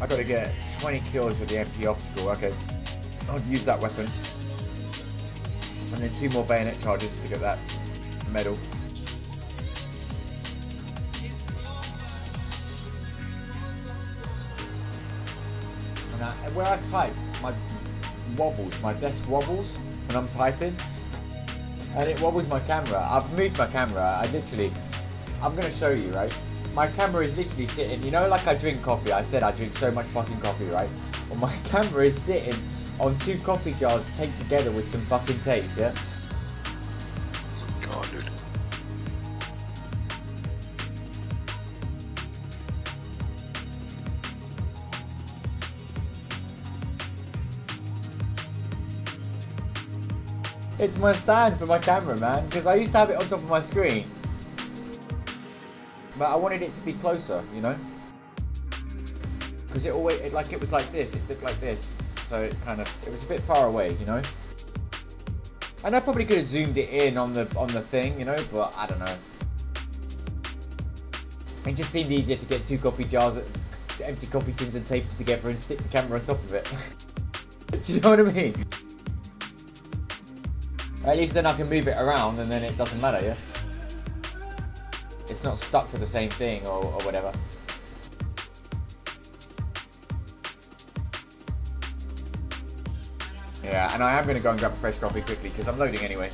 I gotta get 20 kills with the MP optical. Okay, I'll use that weapon. And then two more bayonet charges to get that medal. And I, where I type, my wobbles, my desk wobbles when I'm typing. And it wobbles my camera. I've moved my camera. I literally, I'm gonna show you, right? My camera is literally sitting, you know, like I drink coffee. I said I drink so much fucking coffee, right? Well, my camera is sitting on two coffee jars taped together with some fucking tape, yeah? God, dude. It's my stand for my camera, man. Because I used to have it on top of my screen. But I wanted it to be closer, you know? Because it always, it, like it was like this. It looked like this. So it kind of, it was a bit far away, you know? And I probably could have zoomed it in on the on the thing, you know, but I don't know. It just seemed easier to get two coffee jars, empty coffee tins and tape them together and stick the camera on top of it. Do you know what I mean? At least then I can move it around and then it doesn't matter, yeah? It's not stuck to the same thing or, or whatever. Yeah, and I am going to go and grab a fresh coffee quickly because I'm loading anyway.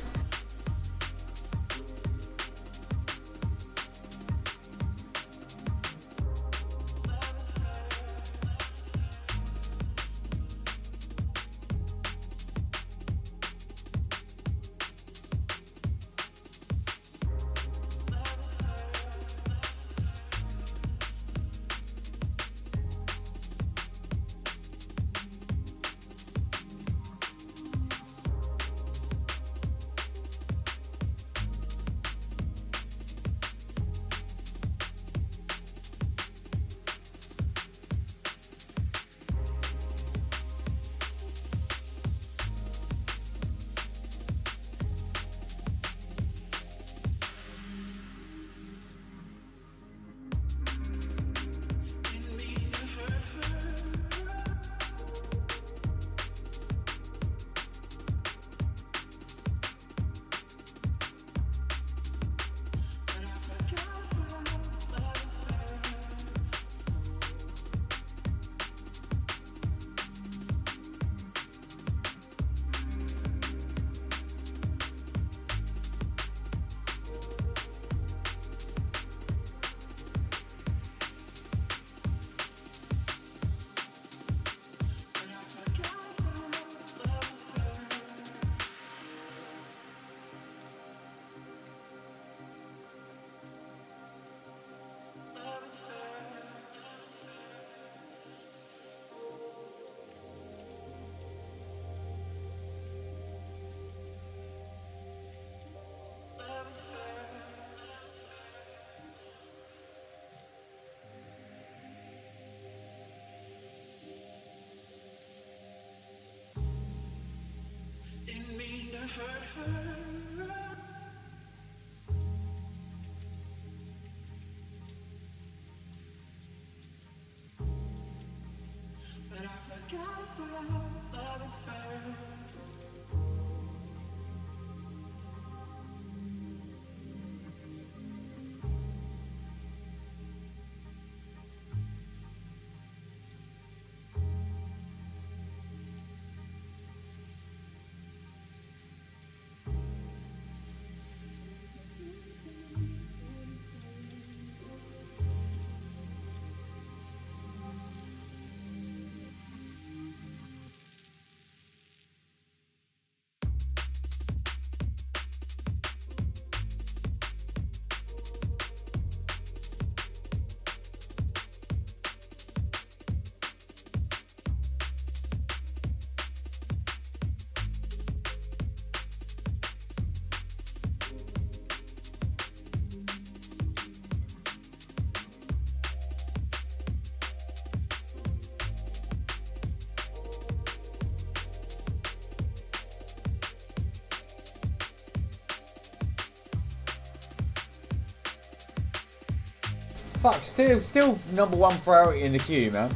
Fuck, still, still number one priority in the queue, man.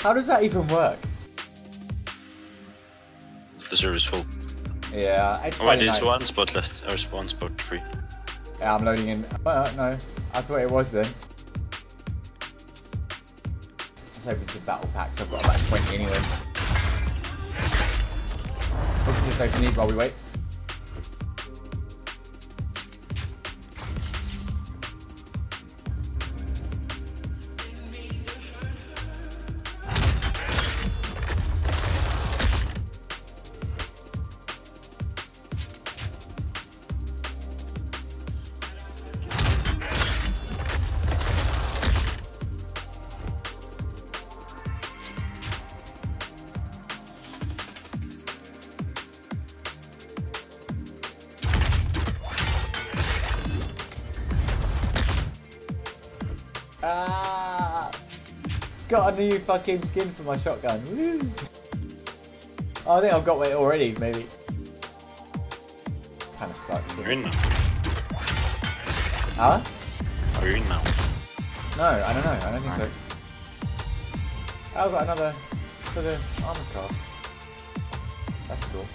How does that even work? The server is full. Yeah, it's Oh, wait, Friday there's one spot left. There's one spot free. Yeah, I'm loading in. Well, no, I thought it was then. Let's open some battle packs. I've got about 20 anyway. We can just open these while we wait. New fucking skin for my shotgun. Woo! Oh, I think I've got it already, maybe. Kinda sucks. You're in now. Huh? Oh, Are you in now? No, I don't know. I don't think so. Oh, I've got another for the armor car. That's cool.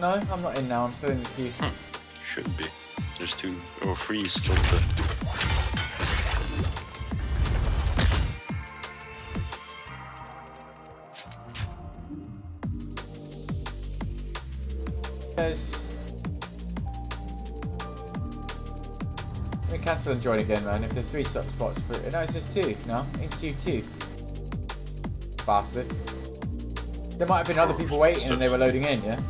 No, I'm not in now. I'm still in the queue. Hmm. Should be. There's two or three slots left. Join again, man. If there's three slot spots for no, it's just two now in queue two. Bastard. There might have been other people waiting and they were loading in, yeah.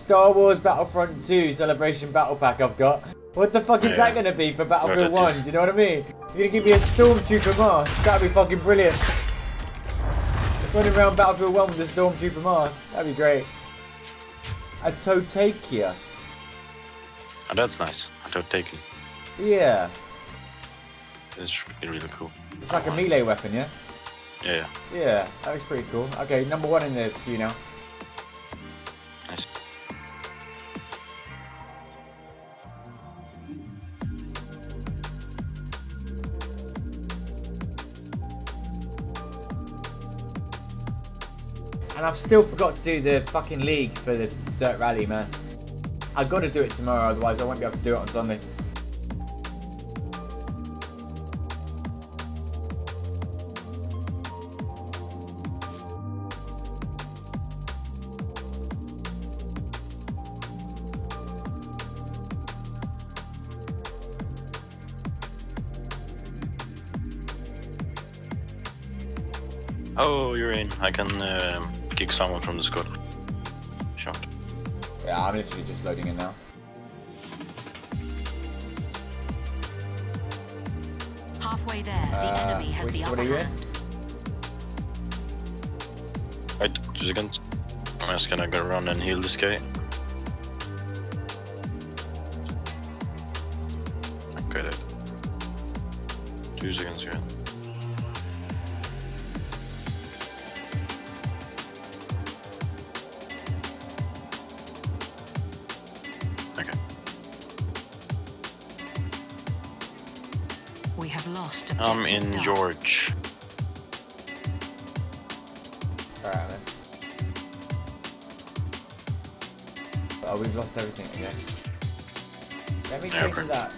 Star Wars Battlefront 2 Celebration Battle Pack I've got. What the fuck is that gonna be for Battlefield Yeah, 1? Do you know what I mean? You're gonna give me a Stormtrooper mask? That'd be fucking brilliant. Running around Battlefield 1 with a Stormtrooper mask. That'd be great. A Totakia. Oh, that's nice. A it. Yeah. It's really, really cool. It's like a melee weapon, yeah? Yeah, yeah. Yeah, that was pretty cool. Okay, number one in the queue now. And I've still forgot to do the fucking league for the dirt rally, man. I gotta do it tomorrow, otherwise I won't be able to do it on Sunday. Oh, you're in. I can um, kick someone from the squad. Shot. Yeah, I'm literally just loading in now. Halfway there, the Uh, enemy has which the upper are you in? hand. Wait, two seconds. I'm just gonna go around and heal this guy. George. Alright, man. Oh, we've lost everything again. Let me Yeah, change to that.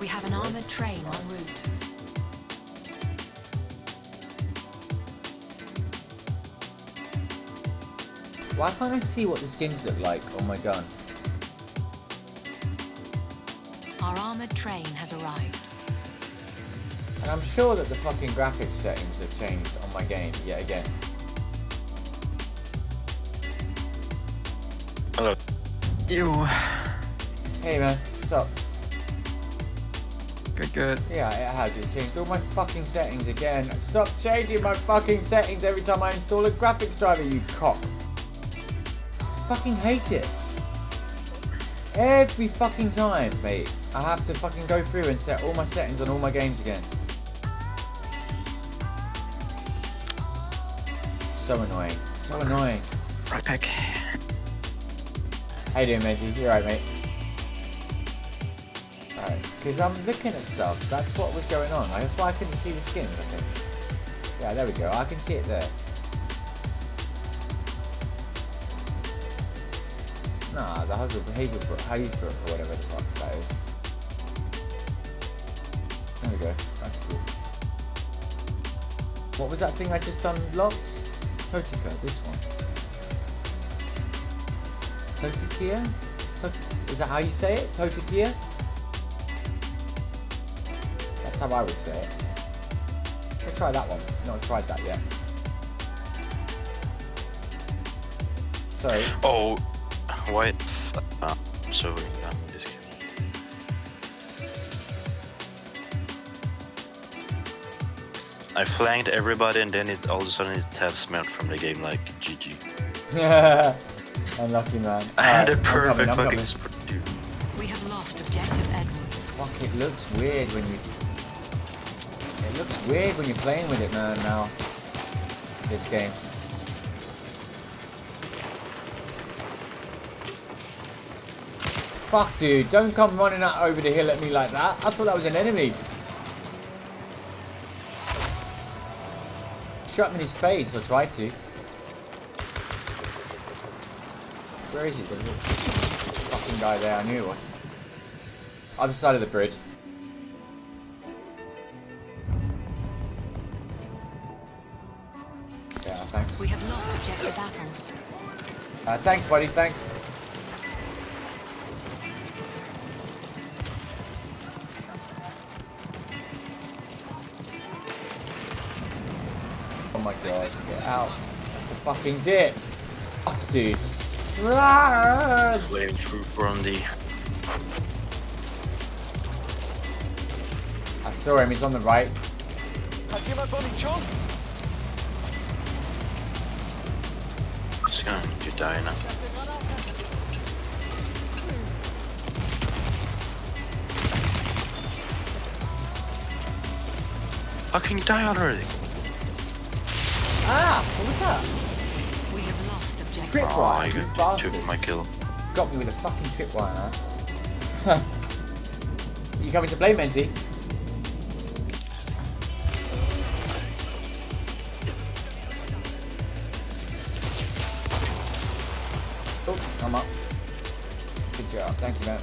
We have an armored train en route. Why can't I see what the skins look like on my gun? Our armored train has arrived. And I'm sure that the fucking graphics settings have changed on my game yet again. Hello. Ew. Hey man, what's up? Good, good. Yeah, it has. It's changed all my fucking settings again. Stop changing my fucking settings every time I install a graphics driver, you cock. Fucking hate it. Every fucking time, mate. I have to fucking go through and set all my settings on all my games again. So annoying. So annoying. Right back. How you doing, Menti? You alright, mate? Alright, because I'm looking at stuff. That's what was going on. That's why I couldn't see the skins, I think. Yeah, there we go. I can see it there. Nah, the Hazel, Hazelbrook, Hazebrook, or whatever the fuck that is. There we go. That's cool. What was that thing I just unlocked? Totika, this one. Totikia? To- is that how you say it? Totikia? That's how I would say it. Let's try that one. Not tried that yet. Sorry. Oh, why? Ah, I'm I flanked everybody and then it all of a sudden it tabs melt from the game like GG. Unlucky man. I had a Alright, I'm perfect coming, I'm fucking coming. dude. We have lost objective Edward. Fuck, it looks weird when you... It looks weird when you're playing with it, man, now. This game. Fuck, dude. Don't come running out over the hill at me like that. I thought that was an enemy. Shot him in his face, or tried to. Where is he? There's a fucking guy there. I knew it was. Other side of the bridge. Yeah, thanks. We have lost objective apples. Uh, thanks, buddy. Thanks. Out. The fucking dip. It's off, dude. Playing through the I saw him, he's on the right. Just gonna you die now. Fucking die already! Ah! What was that? We have lost objective. Trip Oh, wire, you got bastard. took my kill. Got me with a fucking tripwire, huh? you coming to play, Menti? Oh, I'm up. Good job, thank you, man.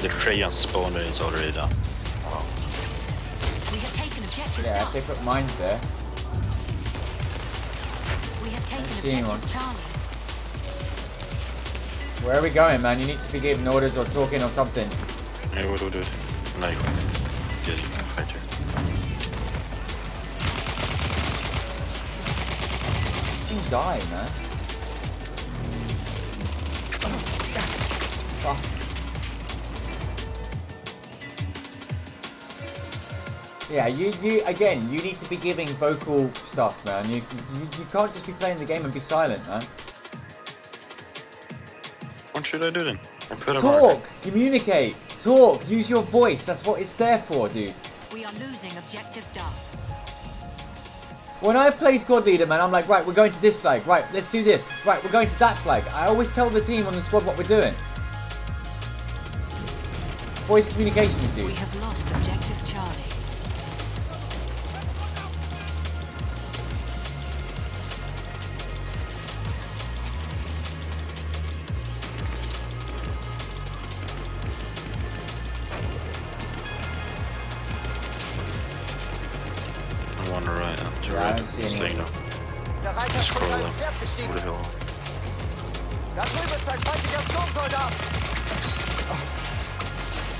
The Trajan spawner is already done. Yeah, Duff. they put mines there. We have taken see anyone. objective Charlie. Where are we going, man? You need to be giving orders or talking or something. Yeah, what do it? No, you won't. Getting a fighter. Things die, man. Yeah, you, you again. You need to be giving vocal stuff, man. You, you you can't just be playing the game and be silent, man. What should I do then? I put Talk, mark. communicate, talk. Use your voice. That's what it's there for, dude. We are losing objective Duff. When I play squad leader, man, I'm like, right, we're going to this flag. Right, let's do this. Right, we're going to that flag. I always tell the team on the squad what we're doing. Voice communications, dude. We dude. have lost objective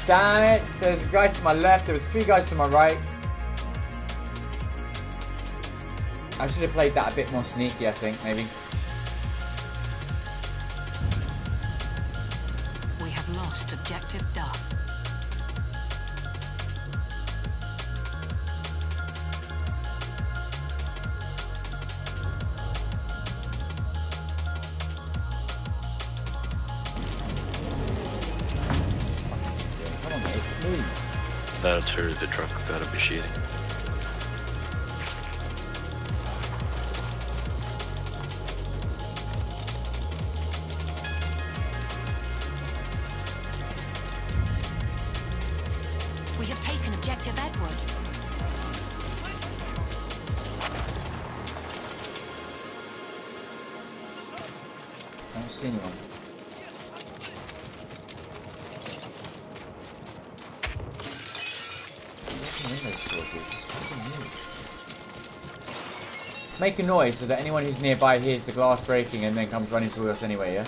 Damn it. There's a guy to my left. There was three guys to my right. I should have played that a bit more sneaky, I think, maybe. Gotta be cheating. We have taken objective Edward. I don't see anyone. Make a noise so that anyone who's nearby hears the glass breaking and then comes running to us anyway, yeah?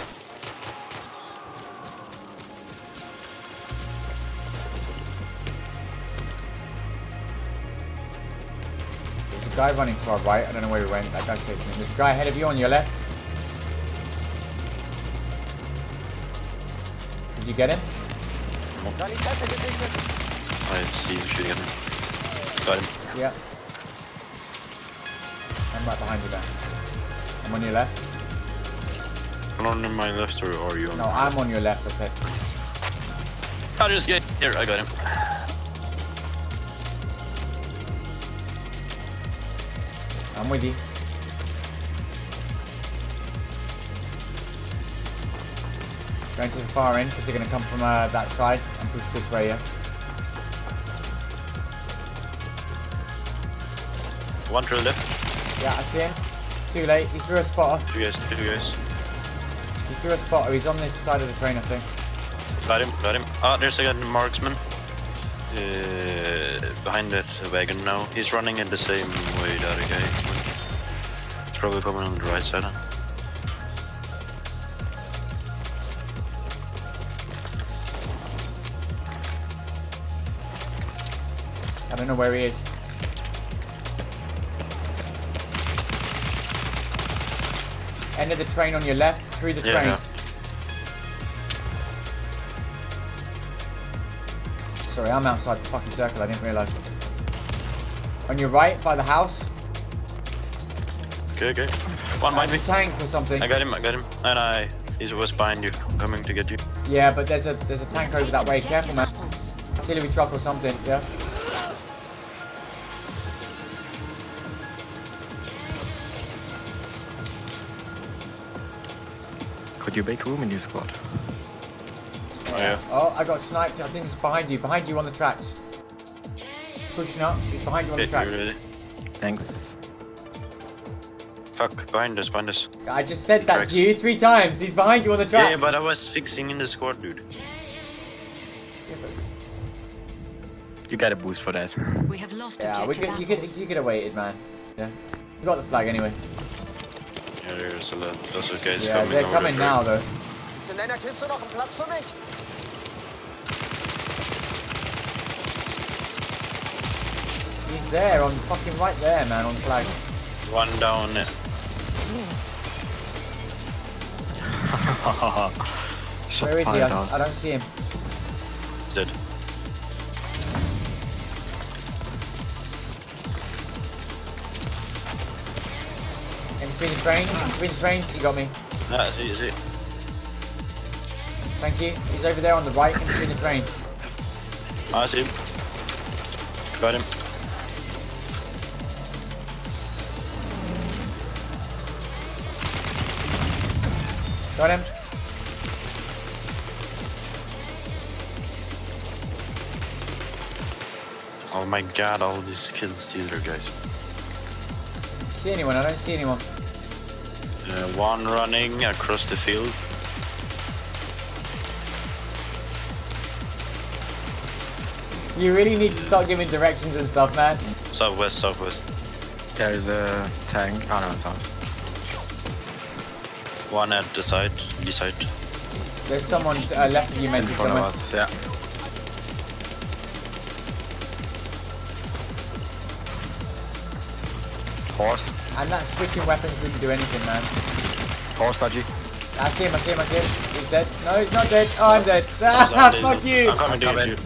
There's a guy running to our right. I don't know where he went. That guy's chasing him. There's a guy ahead of you on your left. Did you get him? I see him shooting at me. Got him. Yeah. I'm right behind you there. I'm on your left. One on my left or are you on No, I'm on your left, I said. I just get here, I got him. I'm with you. Going to the far end because they're going to come from uh, that side and push this way, yeah? One to the left. Yeah, I see him. Too late. He threw a spotter. Two guys, two guys. He threw a spotter. He's on this side of the train, I think. Got him, got him. Ah, there's a marksman. Uh, behind that wagon now. He's running in the same way the other guy. He's probably coming on the right side. Huh? I don't know where he is. End of the train on your left, through the Yeah, train. yeah. Sorry, I'm outside the fucking circle, I didn't realise. On your right, by the house. Okay, okay. One behind me. a tank or something. I got him, I got him. And I, he was behind you, I'm coming to get you. Yeah, but there's a there's a tank over that way. Careful, man. Artillery truck or something. Yeah. Could you make room in your squad? Oh yeah. Oh, I got sniped. I think it's behind you. Behind you on the tracks. Pushing up. He's behind you on the tracks. ready? Thanks. Fuck, behind us, behind us. I just said that Tracks. to you three times. He's behind you on the tracks. Yeah, but I was fixing in the squad, dude. You got a boost for that. We have lost Yeah, we could, you could you could have waited, man. Yeah. You got the flag anyway. Yeah, there's a lot. Those are guys Yeah, coming they're coming the now track. though. Ist in einer Kiste noch ein Platz für mich? He's there on fucking right there, man, on flag. One down. Where is he? I, fired s- out. I don't see him. Between the trains. between the trains, he got me. That's easy. it. Thank you. He's over there on the right, in between the trains. I see him. Got him. Got him. Oh my god, all these kids stealer guys. See anyone? I don't see anyone. Uh, one running across the field. You really need to start giving directions and stuff, man. Southwest, southwest. There's a tank. Oh no, it's ours. One at the side, the side. There's someone uh, left of you, In Menti, front of us, yeah. Horse. And that switching weapons didn't do anything, man. Horse, Fudgy. I see him, I see him, I see him. He's dead. No, he's not dead. Oh, I'm dead. I'm Ah, fuck you. I'm coming to I'm you.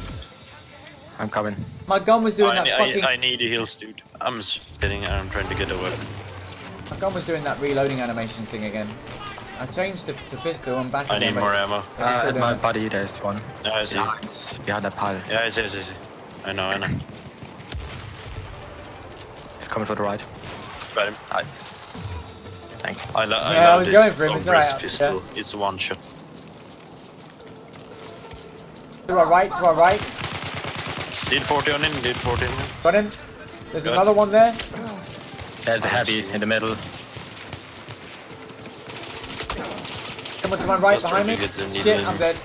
I'm coming. My gun was doing I, that need- fucking. I, I need heals, dude. I'm s- getting. I'm trying to get a weapon. My gun was doing that reloading animation thing again. I changed to, to pistol. I'm back I again. need but- more ammo. but it's Uh, still my that. body, there's one. Yeah, I see. Behind, behind that pile. Yeah, I see, I see, I see. I know, I know. He's coming for the right. Got him. Nice. Thanks. I, lo- I Yeah, I was going for him, it's alright, pistol. It's one shot. To our right, to our right. Did 40 on him, did 40 on him. Got him. There's Good. another one there. There's a heavy in the middle. Someone to my right Just behind me. trying to get the Shit, I'm in. dead.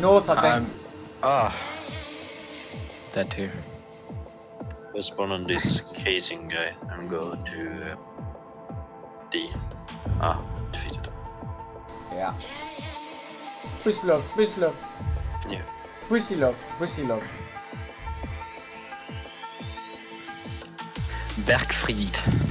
North, I think. I'm. Ah. Dead too. Let's spawn on this casing guy and go to uh, D. Ah, defeated. Yeah. Brusilov, Brusilov, Yeah. Brusilov, Brusilov. Bergfried.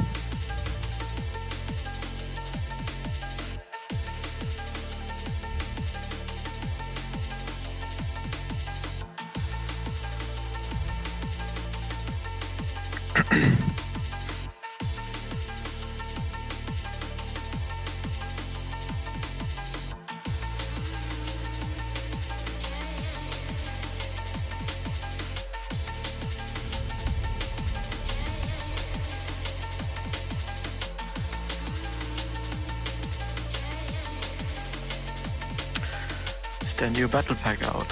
The new battle pack out?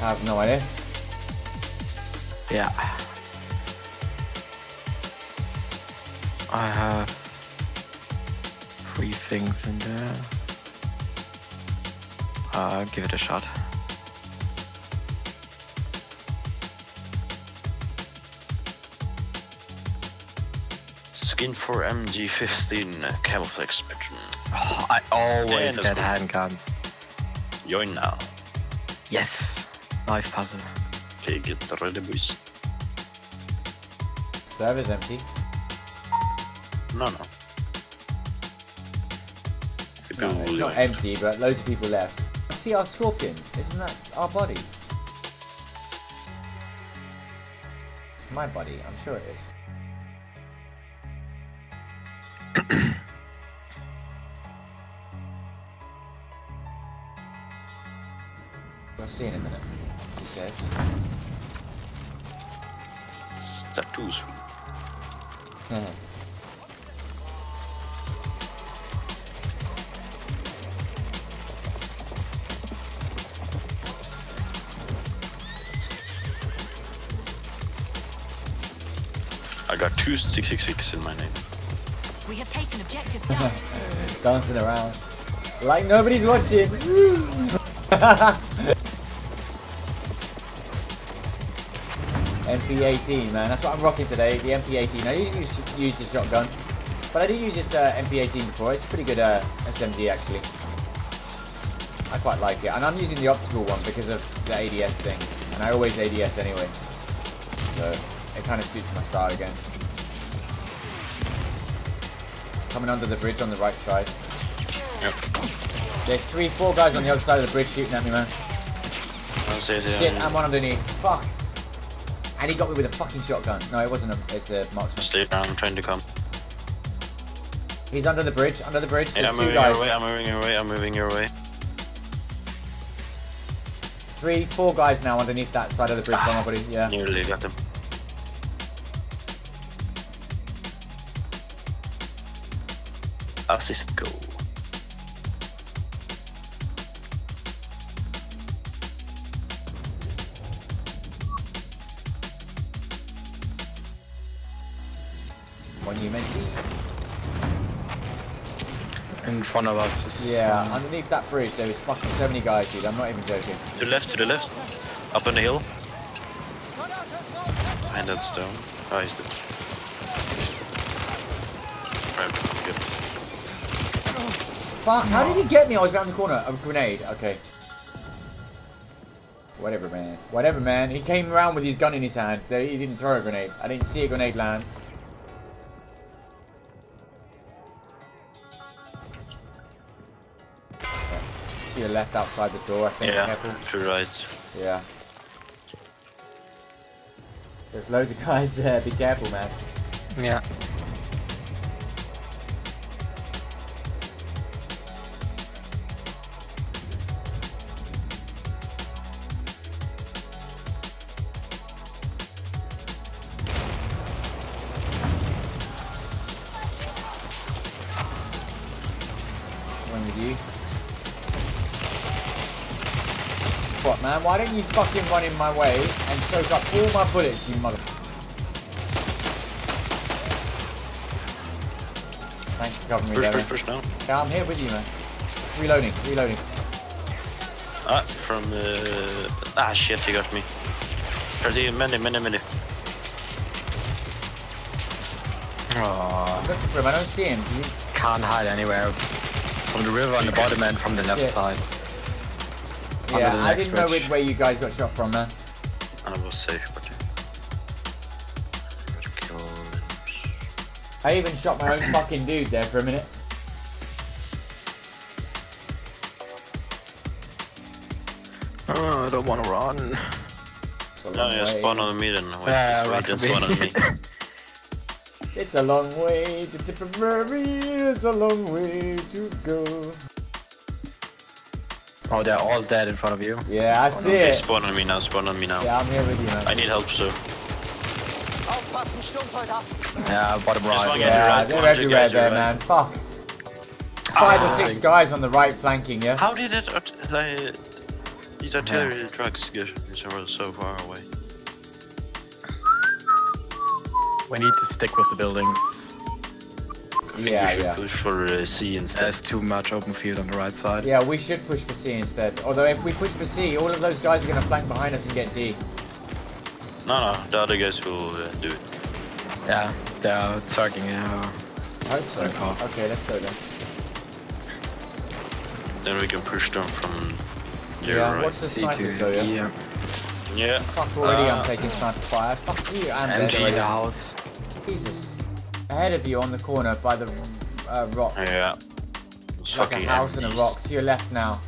I have no idea. Yeah. I have three things in there. Uh, give it a shot. Skin for MG15 uh, camouflage spectrum. Oh, I always Yeah, get that's handguns. Join now. Yes! Life puzzle. Okay, get ready, boys. Server's empty. No, no. No, People it's not empty, but loads of people left. See our scorpion? Isn't that our body? My body, I'm sure it is. We'll see in a minute, he says. Tattoos. Got two 666 in my name. We have taken objective Duff. Dancing around. Like nobody's watching. MP18, man. That's what I'm rocking today. The MP18. I usually use- use the shotgun, but I did use this uh, MP18 before. It's a pretty good uh, SMG actually. I quite like it, and I'm using the optical one because of the ADS thing, and I always ADS anyway, so it kind of suits my style again. Coming under the bridge on the right side. Yep. There's three, four guys on the other side of the bridge shooting at me, man. I'll say the Shit, I'm one underneath. Fuck. And he got me with a fucking shotgun. No, it wasn't a. It's a marksman. Stay down, I'm trying to come. He's under the bridge. Under the bridge. Yeah, There's I'm two moving guys. your way, I'm moving your way, I'm moving your way. Three, four guys now underneath that side of the bridge. my body. Yeah. Nearly got him. Assist goal. One. In front of us is. Yeah, underneath that bridge there is was fucking so many guys, dude. I'm not even joking. To the left, to the left. Up on the hill. Behind that stone. Oh, he's dead. Right, come get Fuck, how did he get me? I was around the corner. A grenade. Okay. Whatever, man. Whatever, man. He came around with his gun in his hand. He didn't throw a grenade. I didn't see a grenade land. Okay. To your left outside the door, I think. Yeah, to the right. Yeah. There's loads of guys there. Be careful, man. Yeah. Why don't you fucking run in my way and soak up all my bullets, you mother... Thanks for covering me Push, there, push, man. push now. Yeah, I'm here with you, man. Just reloading, reloading. Ah, from uh... Ah, shit, he got me. There's a many, many, many. Oh, I'm for him. I don't see him. Do you? can't hide anywhere. From the river on the bottom and from the left Shit. side. Under Yeah, the I didn't know bridge. which way you guys got shot from, man. And I was safe, but... I even shot my own fucking dude there for a minute. Oh, I don't want to run. It's a No, long yeah, way. spawn on me then. Wait, Yeah, wait, right then to me. spawn on me. It's a long way to Tipperary. It's a long way to go. Oh, they're all dead in front of you. Yeah, I see Okay, it. spawn on me now, spawn on me now. Yeah, I'm here with you, man. I need help, so... Aufpassen, Sturmsoldat! Yeah, bottom There's right. one Yeah. Yeah, right, they're everywhere there, you're man. Fuck. Five or Ah. six guys on the right flanking, yeah? How did it... like, these artillery trucks get so, so far away? We need to stick with the buildings. I think Yeah, we should yeah. push for uh, C instead. There's too much open field on the right side. Yeah, we should push for C instead. Although if we push for C, all of those guys are going to flank behind us and get D. No, no, the other guys will uh, do it. Yeah, they're targeting you. I hope so. Okay. Okay, let's go then. Then we can push them from your Yeah, right. what's the snipers though, yeah? yeah. Yeah. Fuck already, I'm Uh, taking sniper fire. Fuck you, I'm MG dead in already. the house. Jesus. Ahead of you on the corner by the uh, rock. Yeah. It's like a house and a rock. To your left now.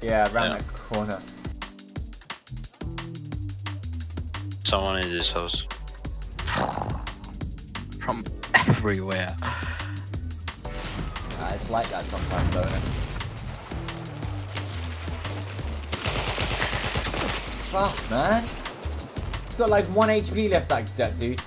Yeah, around Yeah. that corner. Someone in this house. From everywhere. Uh, it's like that sometimes though, isn't it? Fuck, man. He's got like one HP left, that, that dude.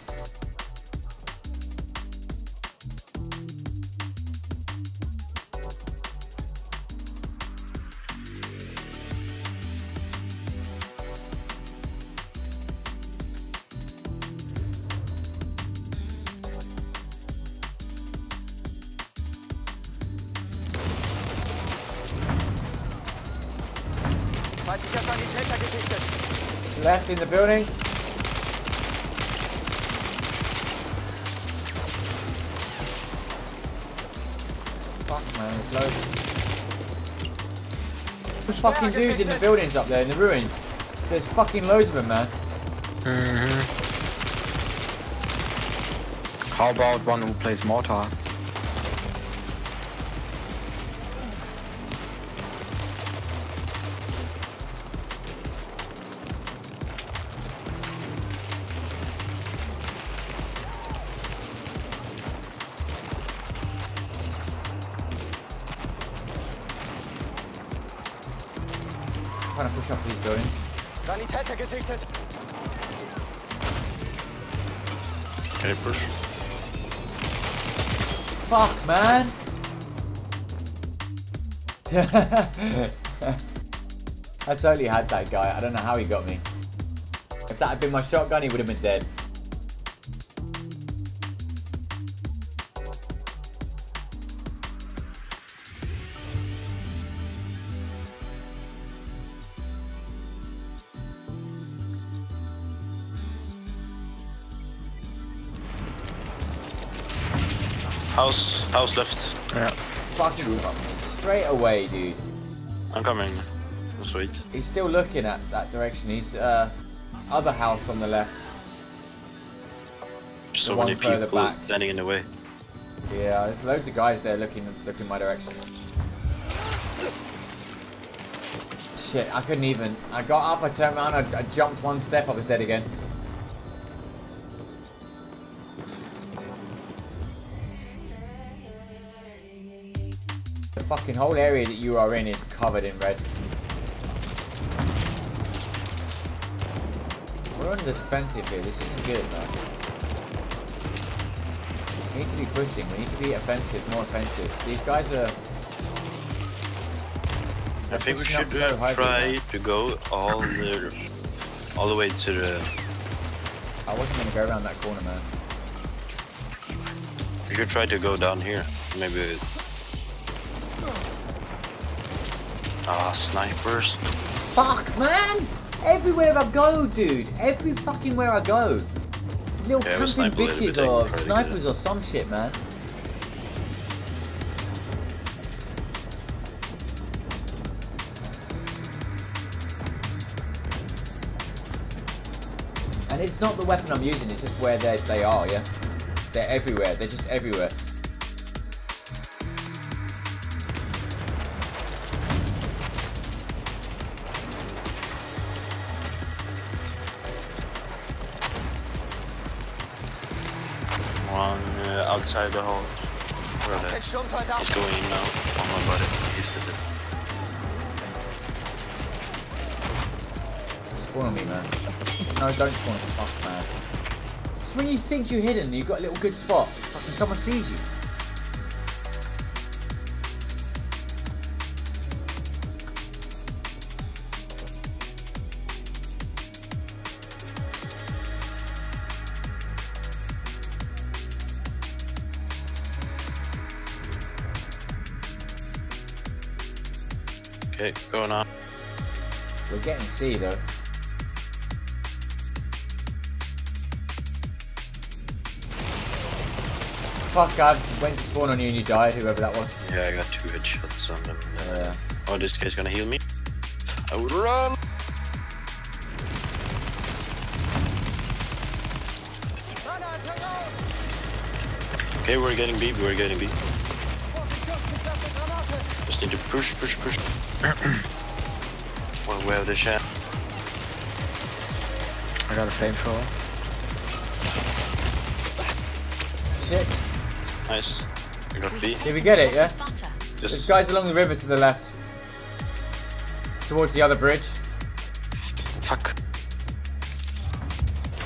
In the building. Fuck, man, there's loads. There's fucking dudes in the buildings up there, in the ruins. There's fucking loads of them, man. Mm-hmm. How about one who plays mortar? I totally had that guy. I don't know how he got me. If that had been my shotgun, he would have been dead. House, house left. Yeah. Fucking straight away, dude. I'm coming. Sweet. He's still looking at that direction. He's uh, other house on the left. So one many further people back. standing in the way. Yeah, there's loads of guys there looking looking my direction. Shit, I couldn't even. I got up, I turned around, I, I jumped one step, I was dead again. Whole area that you are in is covered in red. We're on the defensive here, this isn't good, man. We need to be pushing. We need to be offensive, more offensive. These guys are. I think we should so uh, try now. to go all the all the way to the. I wasn't gonna go around that corner, man. We should try to go down here. Maybe. Ah, snipers. Fuck, man! Everywhere I go, dude. Every fucking where I go. Little Yeah, camping snipe a little bitches or can try to snipers or some shit, man. And it's not the weapon I'm using, it's just where they they are, yeah? They're everywhere, they're just everywhere. Outside the hall. Where Das the- He's going in now. Oh my body. He's dead. Spawn on me, man. No, don't spawn. Fuck, man. It's when you think you're hidden, you've got a little good spot. Fucking someone sees you. Okay, going on. We're getting C though. Fuck, I went to spawn on you and you died, whoever that was. Yeah, I got two headshots on them. Uh, Yeah. Oh, this guy's gonna heal me. I would run. Okay, we're getting B. We're getting B. Position geklappte Granate. Just need to push, push, push. well, we have the chance. I got a flamethrower. Shit. Nice. We got B. Did we get it, yeah? Butter. There's guys along the river to the left. Towards the other bridge. fuck.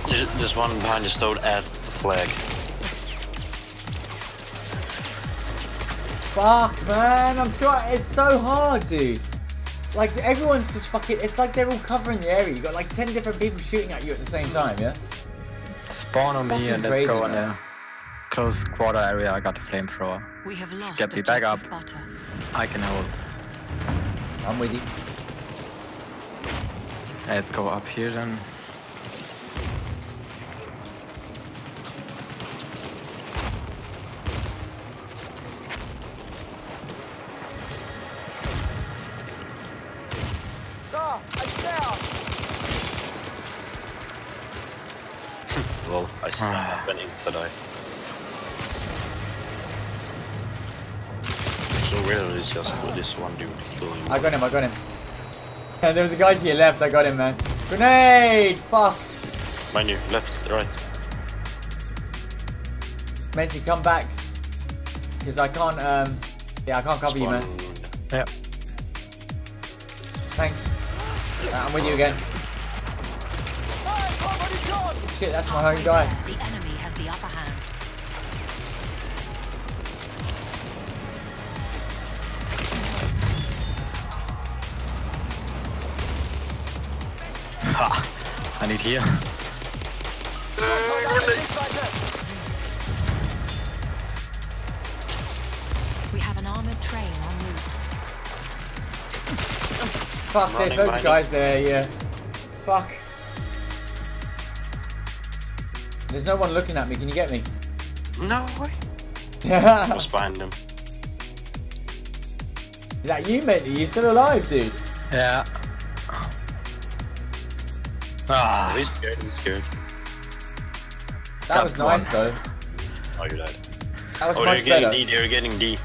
There's there's one behind the stone at the flag. Fuck, man. I'm trying. It's so hard, dude. Like, everyone's just fucking. It's like they're all covering the area. You got like 10 different people shooting at you at the same time, yeah? Spawn on me Fucking and let's go on man. a close quarter area. I got the flamethrower. We have lost Get me back objective up. Butter. I can hold. I'm with you. Let's go up here then. Da, ein Stern. Well, I snap and insta. So weird it's just with this one dude killing I got him, I got him. And there was a guy to your left, I got him, man. Grenade! Fuck! Mind you, left, right. Meant to come back. Because I can't, um. Yeah, I can't cover you, man. Spawn- Yeah. Thanks. Uh, I'm with you again. Shit, that's my home guy. I need heal. Soldat in Sichtweite. We have an armored train en route. Fuck, there's running loads behind of guys there, yeah. Fuck. There's no one looking at me, can you get me? No way. I Is was behind him. that you, mate? You're still alive, dude. Yeah. He's scared, he's scared. That was Just nice, one. though. Oh, you died. That was Oh, they're getting better. D, they're getting D.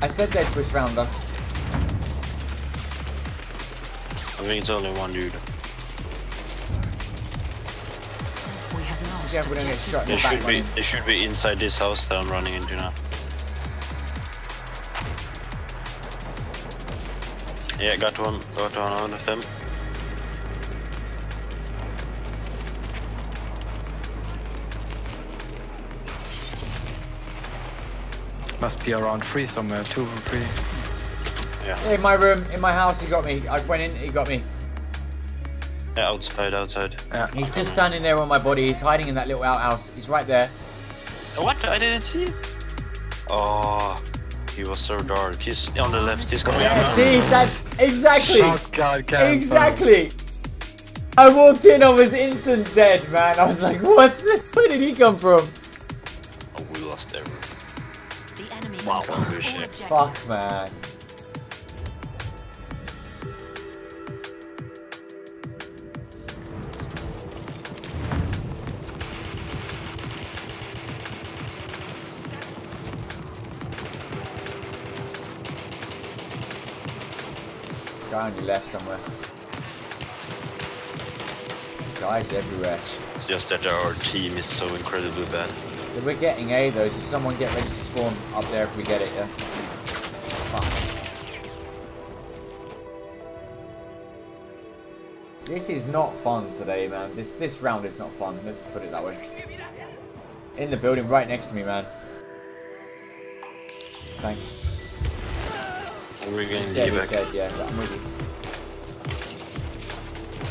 I said they'd push round us. I think it's only one dude. We have lost Yeah, we're gonna get shot in They should be running. they should be inside this house that I'm running into now. Yeah, got one got one out of them. Must be around three somewhere, two or three. Yeah. In my room, in my house, he got me. I went in, he got me. Yeah, outside, outside. Yeah. He's just standing there on my body. He's hiding in that little outhouse. He's right there. What? I didn't see him. Oh, he was so dark. He's on the left. He's coming Yeah, out. see, that's exactly, Shotgun exactly. I walked in, I was instant dead, man. I was like, what? Where did he come from? Oh, we lost everything. The Wow, controls holy shit. Fuck, man. Guy on your left somewhere. Guys everywhere. It's just that our team is so incredibly bad. Yeah, We're getting A though, so someone get ready to spawn up there if we get it, yeah? Fuck. This is not fun today, man. This this round is not fun. Let's put it that way. In the building right next to me, man. Thanks. We're dead, D he's back. dead, yeah. I'm with you.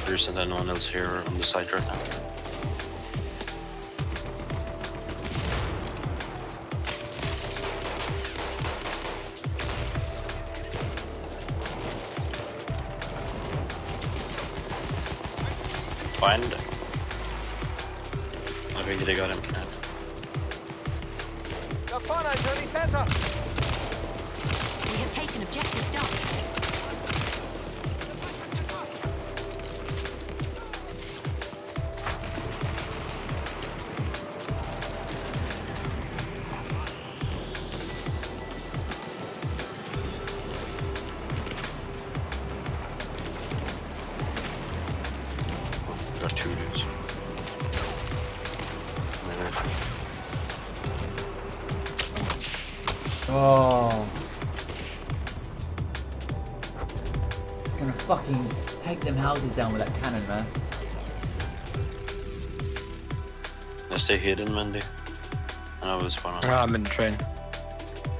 There isn't anyone else here on the side right now. Find. I think they got him. Da vorne ein Sanitäter. We have taken objective Duff. I'm in the train.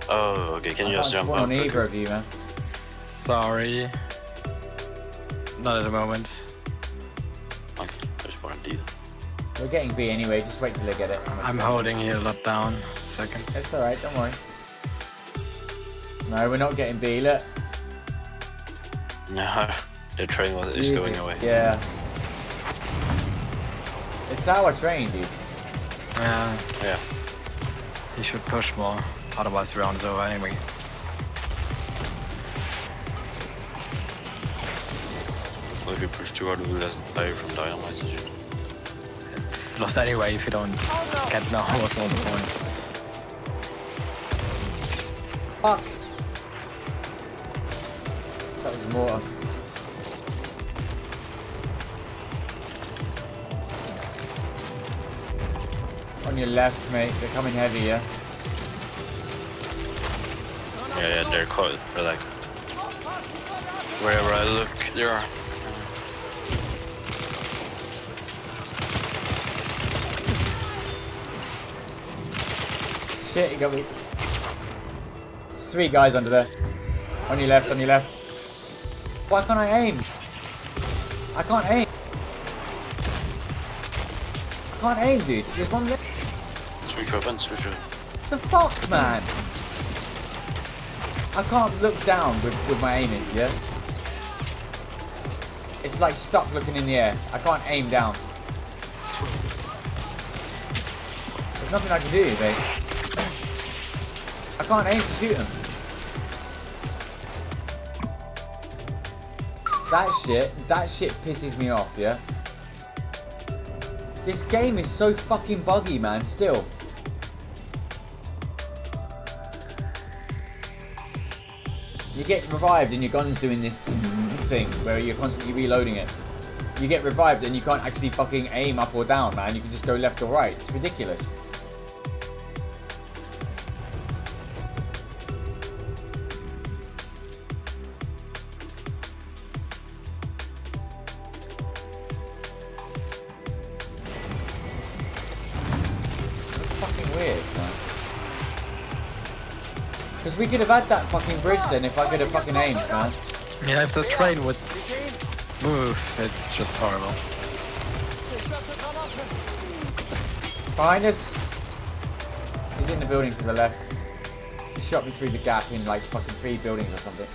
Oh, okay. Can I you can't just jump out? on either of you, man. Sorry. Not at the moment. Okay, there's one D. We're getting B anyway, just wait till they get it. I'm holding here a lot down. Second. It's alright, don't worry. No, we're not getting B, look. No, the train was is going away. Yeah. It's our train, dude. Yeah, Yeah. He should push more. Otherwise, the round is over anyway. Well, if you push too hard, we'll just die from dynamite. isn't it? It's lost anyway if you don't get now. What's all the point? Fuck. That was mortar. On your left, mate. They're coming heavy, yeah? Yeah, yeah, they're close. They're like wherever I look, there are. Shit, you got me. There's three guys under there. On your left, on your left. Why can't I aim? I can't aim. I can't aim, dude. There's one left. Switch weapon, switch weapon. The fuck, man? I can't look down with, with my aiming, yeah? It's like stuck looking in the air. I can't aim down. There's nothing I can do, mate. I can't aim to shoot him. That shit, that shit pisses me off, yeah? This game is so fucking buggy, man, still. You get revived and your gun's doing this thing where you're constantly reloading it. You get revived and you can't actually fucking aim up or down, man. You can just go left or right. It's ridiculous. Could have had that fucking bridge then if I could have fucking aimed, man. Yeah, if the train would move, it's just horrible. Behind us. He's in the buildings to the left. He shot me through the gap in like fucking three buildings or something.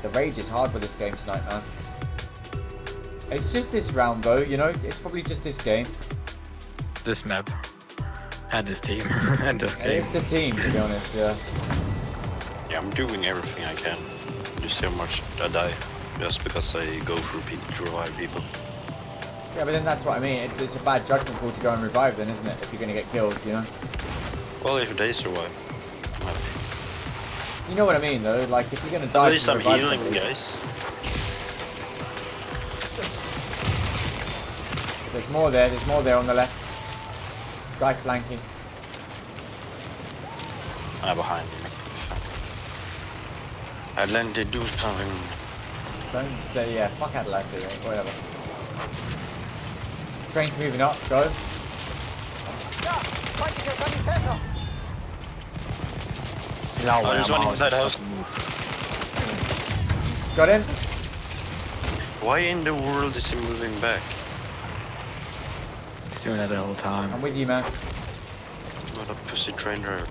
The rage is hard with this game tonight, man. It's just this round though, you know? It's probably just this game. This map. And this team. and this It game. is the team, to be honest, yeah. Yeah, I'm doing everything I can. You see how much I die just because I go through people to revive people. Yeah, but then that's what I mean. It's, it's a bad judgment call to go and revive then, isn't it? If you're going to get killed, you know? Well, if they survive, I'm. You know what I mean, though? Like, if you're going to die At to least I'm healing, somebody- guys. There's more there. There's more there on the left. Guy flanking. I'm behind. Atlante, do something. Don't. Uh, yeah, fuck Atlanta, mate. Whatever. Train's moving up. Go. Ja! No, Oh, there's I'm one inside just house. Got him. Why in the world is he moving back? He's doing that the whole time. I'm with you, man. What a pussy train driver.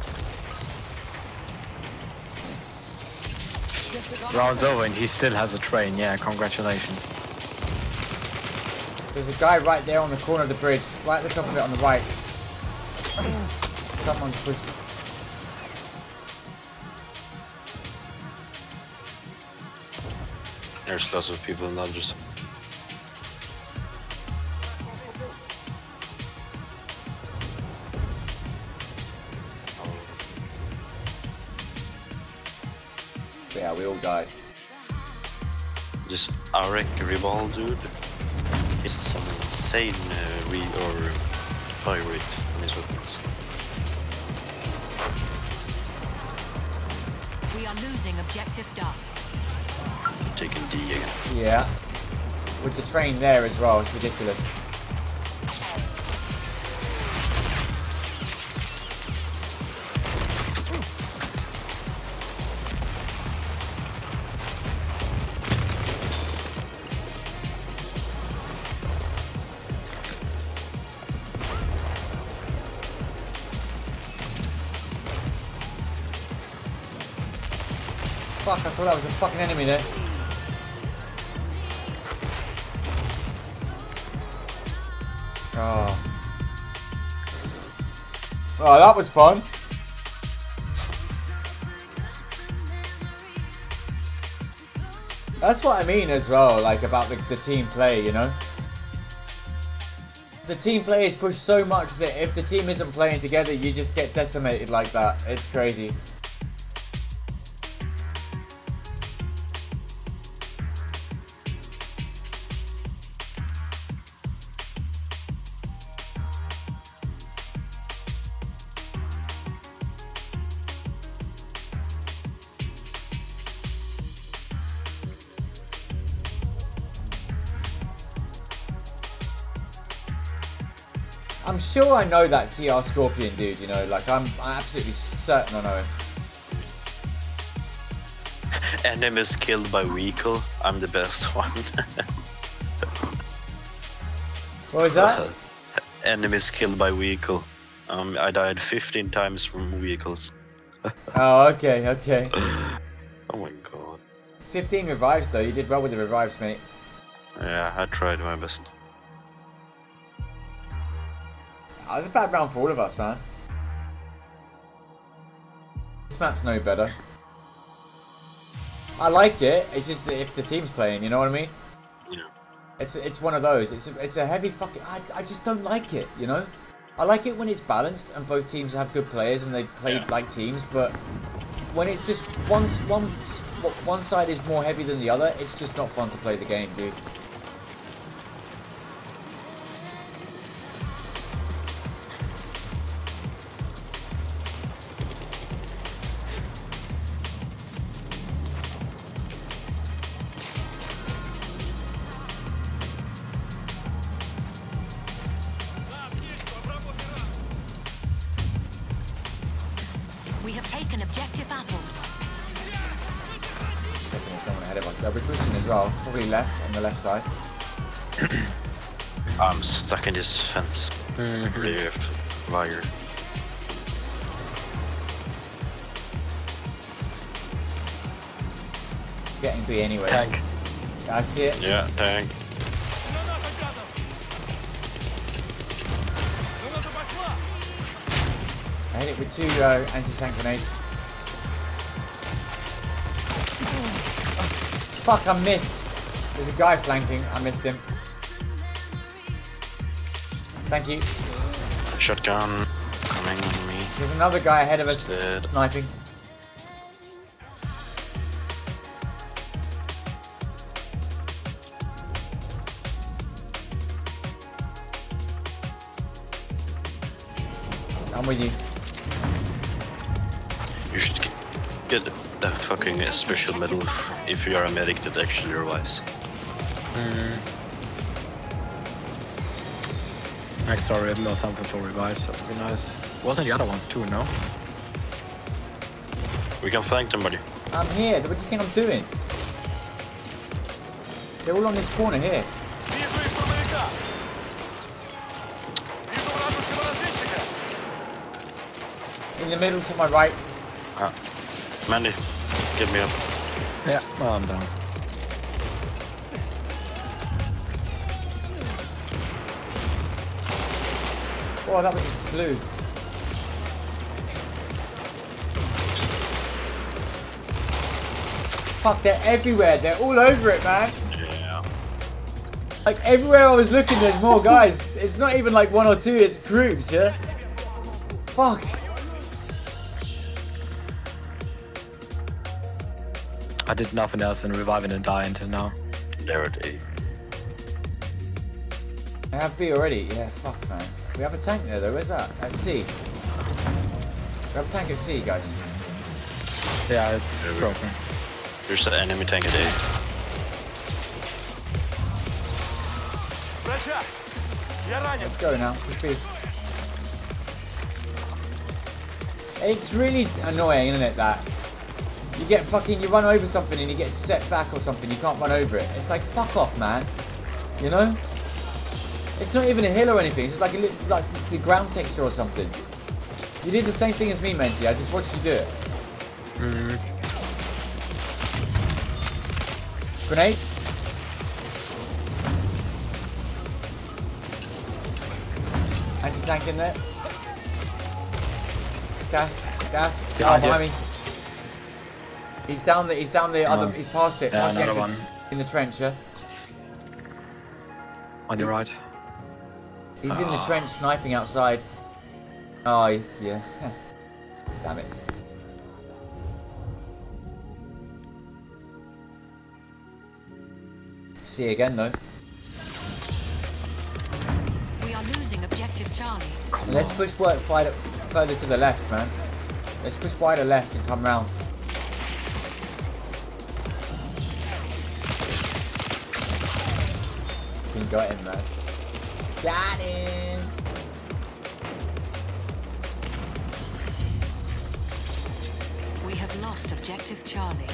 Round's over and he still has a train. Yeah, congratulations. There's a guy right there on the corner of the bridge. Right at the top of it on the right. Someone's pushing. There's lots of people not just. Arek Ribal dude is some insane uh, read or fire rate on his weapons. We are losing objective Duff. Taking D again. Yeah. With the train there as well. It's ridiculous. Was a fucking enemy there. Oh. Oh, that was fun. That's what I mean as well, like about the, the team play, you know? The team play is pushed so much that if the team isn't playing together, you just get decimated like that. It's crazy. I'm sure I know that TR Scorpion dude, you know, like I'm, I'm absolutely certain I know him. Enemies killed by vehicle. I'm the best one. What was that? Enemies killed by vehicle. Um, I died 15 times from vehicles. Oh, okay, okay. Oh my god. 15 revives though. You did well with the revives, mate. Yeah, I tried my best. Oh, that was a bad round for all of us, man. This map's no better. I like it. It's just if the team's playing, you know what I mean? Yeah. It's it's one of those. It's a, it's a heavy fucking. I, I just don't like it. You know. I like it when it's balanced and both teams have good players and they play Yeah. like teams. But when it's just one one one side is more heavy than the other, it's just not fun to play the game, dude. Left on the left side. I'm stuck in this fence. Left wire. Getting B anyway. Tank. I see it. Yeah, tank. I hit it with two uh, anti-tank grenades. Fuck, I missed. There's a guy flanking. I missed him. Thank you. Shotgun coming on me. There's another guy ahead of us Dead. sniping. I'm with you. You should get the fucking special medal if you are a medic that actually revives. Mm. I saw Riddle or something for revive, so it'd be nice. Wasn't the other ones too, no? We can flank them, buddy. I'm here. What do you think I'm doing? They're all on this corner here. In the middle to my right. Uh, Mandy, give me up. Yeah, oh, I'm down. Oh, that was a flu. Fuck, they're everywhere. They're all over it, man. Yeah. Like, everywhere I was looking, there's more guys. It's not even like one or two, it's groups, yeah? Fuck. I did nothing else than reviving and dying until now. They're at have B already. Yeah, fuck, man. We have a tank there though, where's that? At sea. We have a tank at sea, guys. Yeah, it's there broken. There's an enemy tank at A. Let's go now. It's really annoying, isn't it, that? You get fucking, you run over something and you get set back or something, you can't run over it. It's like, fuck off, man. You know? It's not even a hill or anything, it's just like a little, like the ground texture or something. You did the same thing as me, Menti, I just watched you do it. Grenade? Anti-tank in there. Gas, gas. Oh, Behind me. He's down the, he's down the other, he's past it, Yeah, past the entrance. In the trench, yeah? On your right. He's in the ah. trench sniping outside. Oh, yeah. Damn it. See you again, though. We are losing objective Charlie. Let's push work wider, further to the left, man. Let's push wider left and come round. Fucking got him, man. Got him. We have lost objective Charlie.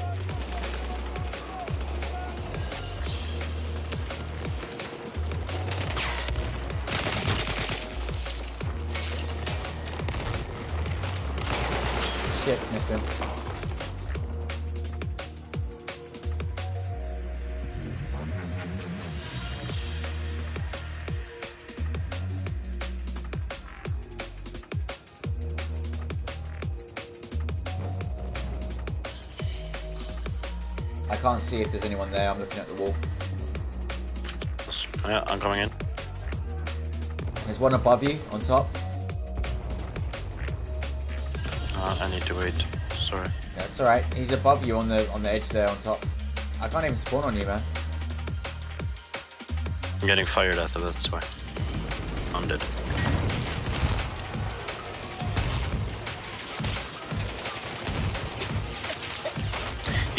Shit, missed him. Can't see if there's anyone there. I'm looking at the wall. Yeah, I'm coming in. There's one above you on top. Uh, I need to wait. Sorry. Yeah, it's alright. He's above you on the on the edge there on top. I can't even spawn on you, man. I'm getting fired at, that's why. I'm dead.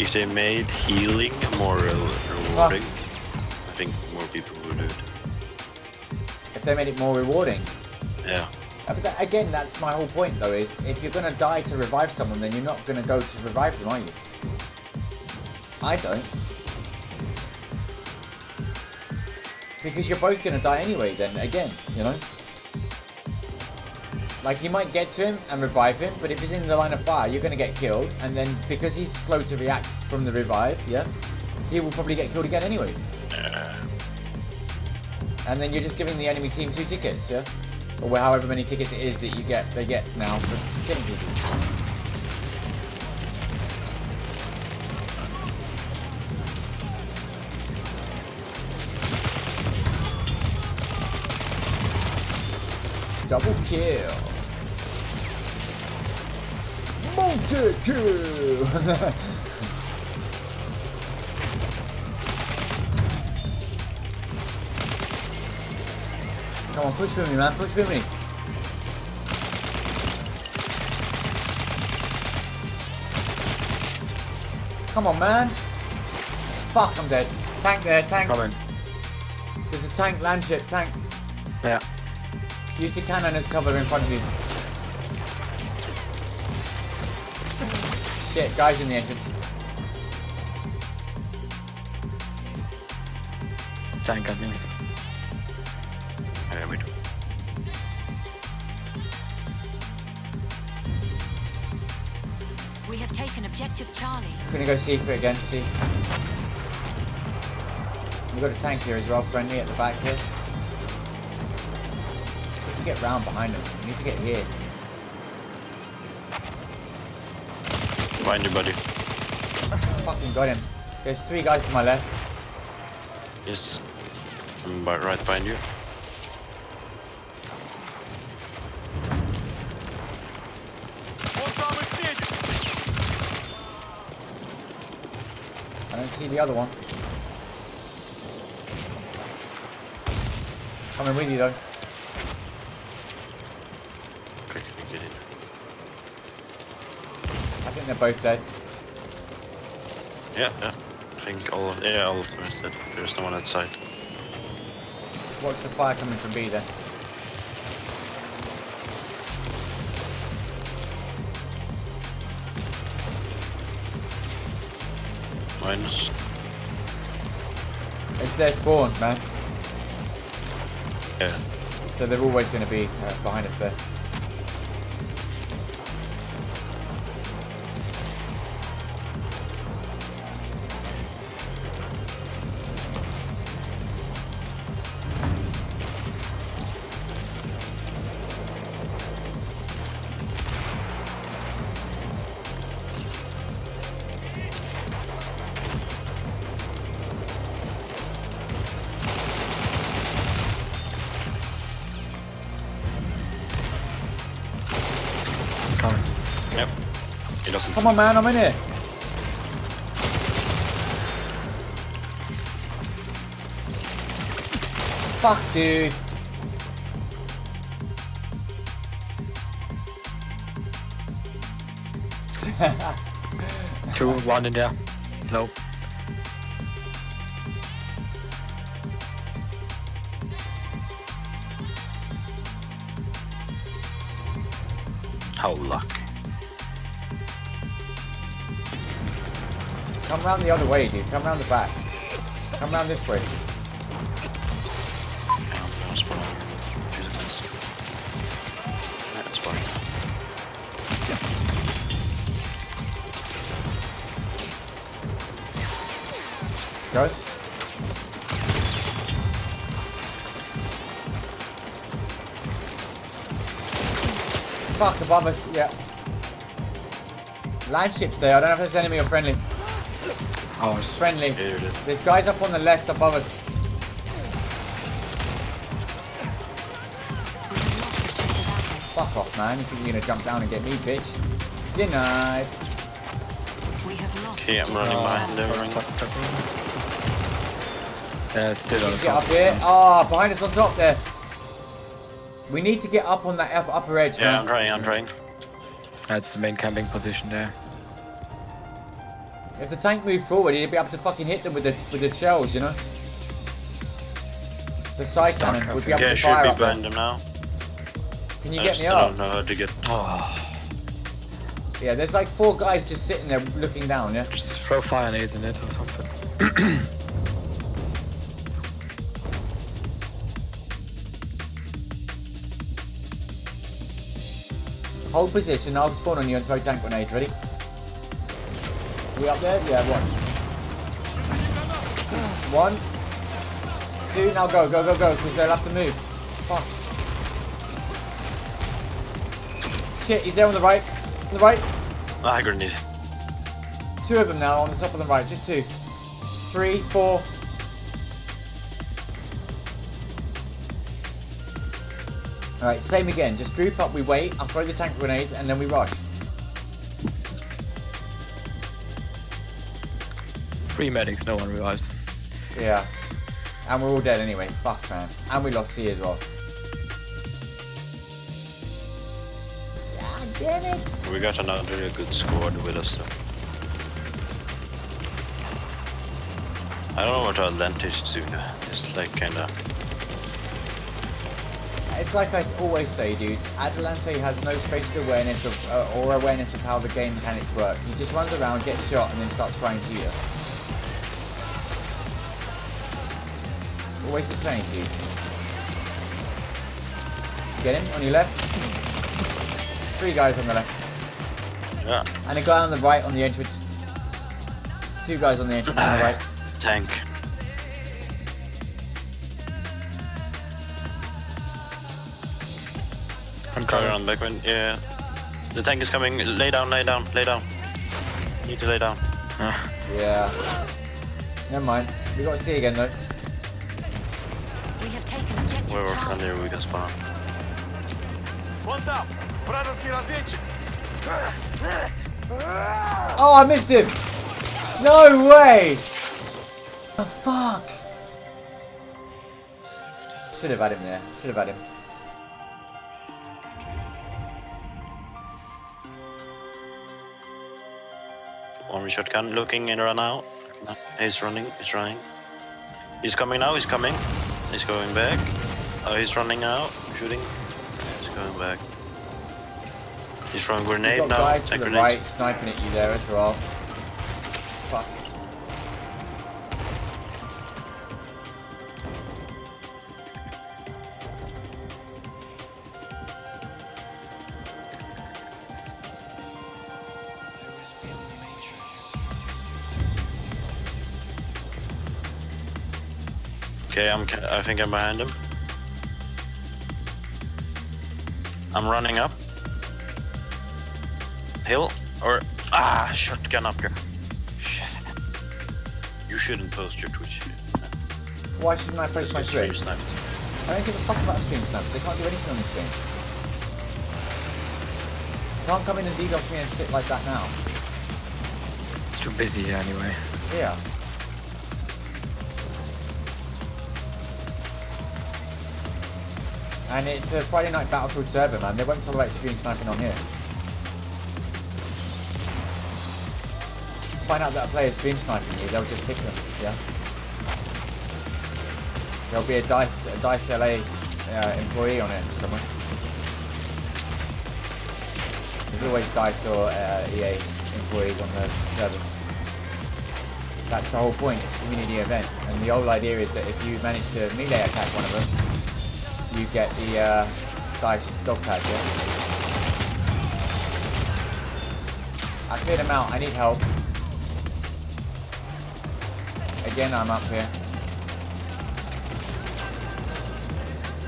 If they made healing more re- rewarding, I think more people would do it. If they made it more rewarding. Yeah. Uh, But that, again, that's my whole point, though. Is if you're gonna die to revive someone, then you're not gonna go to revive them, are you? I don't. Because you're both gonna die anyway. Then again, you know. Like you might get to him and revive him, but if he's in the line of fire, you're gonna get killed, and then because he's slow to react from the revive, yeah, he will probably get killed again anyway. And then you're just giving the enemy team two tickets, yeah? Or however many tickets it is that you get, they get now for killing people. Double kill. Come on, push with me, man. Push with me. Come on, man. Fuck, I'm dead. Tank there, tank. Coming. There's a tank, land ship, tank. Yeah. Use the cannon as cover in front of you. Shit, guys in the entrance. Tank at me. Yeah, we do. We have taken objective Charlie. Gonna go secret again, see. We've got a tank here as well, friendly at the back here. We Need to get round behind them. We need to get here. Find your buddy. Fucking got him. There's three guys to my left. Yes. I'm right behind you. I don't see the other one. Coming with you though. Think they're both dead. Yeah, yeah. I think all of yeah, all of them is dead. There's no one outside. Watch the fire coming from B there. Minus. It's their spawn, man. Yeah. So they're always going to be uh, behind us there. Come on, man, I'm in here. Fuck, dude. Two, one in there. Low. How lucky. Come around the other way, dude. Come around the back. Come around this way. Go. Fuck, the bombers, yeah. Live ships there, I don't know if there's enemy or friendly. Oh, it's Friendly. Here it is. There's guys up on the left above us. Fuck off, man. You think you're gonna jump down and get me, bitch? Denied. We have lost Okay, I'm running behind them. Tuck, tuck, tuck. Yeah, still on the Get up here. Ah, behind us on top there. We need to get up on that upper edge, Yeah, I'm man. trying, I'm trying. That's the main camping position there. If the tank moved forward, he'd be able to fucking hit them with the with the shells, you know. The side Stuck cannon would be able Okay, I to should fire be up behind them now. Can you I get me still up? don't know how to get. Oh, Yeah, there's like four guys just sitting there looking down, yeah? just throw fire nades in it or something. Hold position, I'll spawn on you and throw tank grenades, ready? We up there? Yeah, watch. One. Two, now go, go, go, go, because they'll have to move. Fuck. Shit, he's there on the right. On the right. Ah, grenade. Two of them now on the top of the right, just two. Three, four. Alright, same again. Just group up, we wait, I'll throw the tank grenades, and then we rush. Three medics, no one revives. Yeah. And we're all dead anyway. Fuck, man. And we lost C as well. God damn it. We got another good squad with us though. I don't know what Atlantis do. It's like kinda. It's like I always say, dude. Adelante has no spatial awareness of uh, or awareness of how the game mechanics work. He just runs around, gets shot, and then starts crying to you. Always the same, dude. Get him on your left. Three guys on the left, Yeah. and a guy on the right on the entrance. Two guys on the entrance on the right. Tank. I'm Car coming. on back when. Yeah. The tank is coming. Lay down, lay down, lay down. Need to lay down. Ah, Yeah. Never mind. We got to see again though. Somewhere around there we can spawn. Oh, I missed him! No way! The fuck? Should have had him there. Should have had him. One shotgun looking in right now. He's running, he's running. He's coming now, he's coming. He's going back. Oh, he's running out, shooting. He's going back. He's throwing grenade got now. guys to the grenade. right sniping at you there as well. Fuck. Okay, I'm. I think I'm behind him. I'm running up. Hill or ah shotgun up here. Shit. You shouldn't post your Twitch. Why shouldn't I post my stream Twitch? snipes. I don't give a fuck about stream snaps. They can't do anything on this game. Can't come in and DDoS me and shit like that now. it's too busy here anyway. Yeah. And it's a Friday night Battlefield server, man. They won't tolerate stream sniping on here. Find out that a player's stream sniping you, they'll just kick them. Yeah. There'll be a Dice a Dice LA uh, employee on it somewhere. There's always Dice or uh, EA employees on the servers. That's the whole point. It's a community event, and the whole idea is that if you manage to melee attack one of them, you get the uh, dice dog tag. Yeah. I cleared him out. I need help. Again, I'm up here.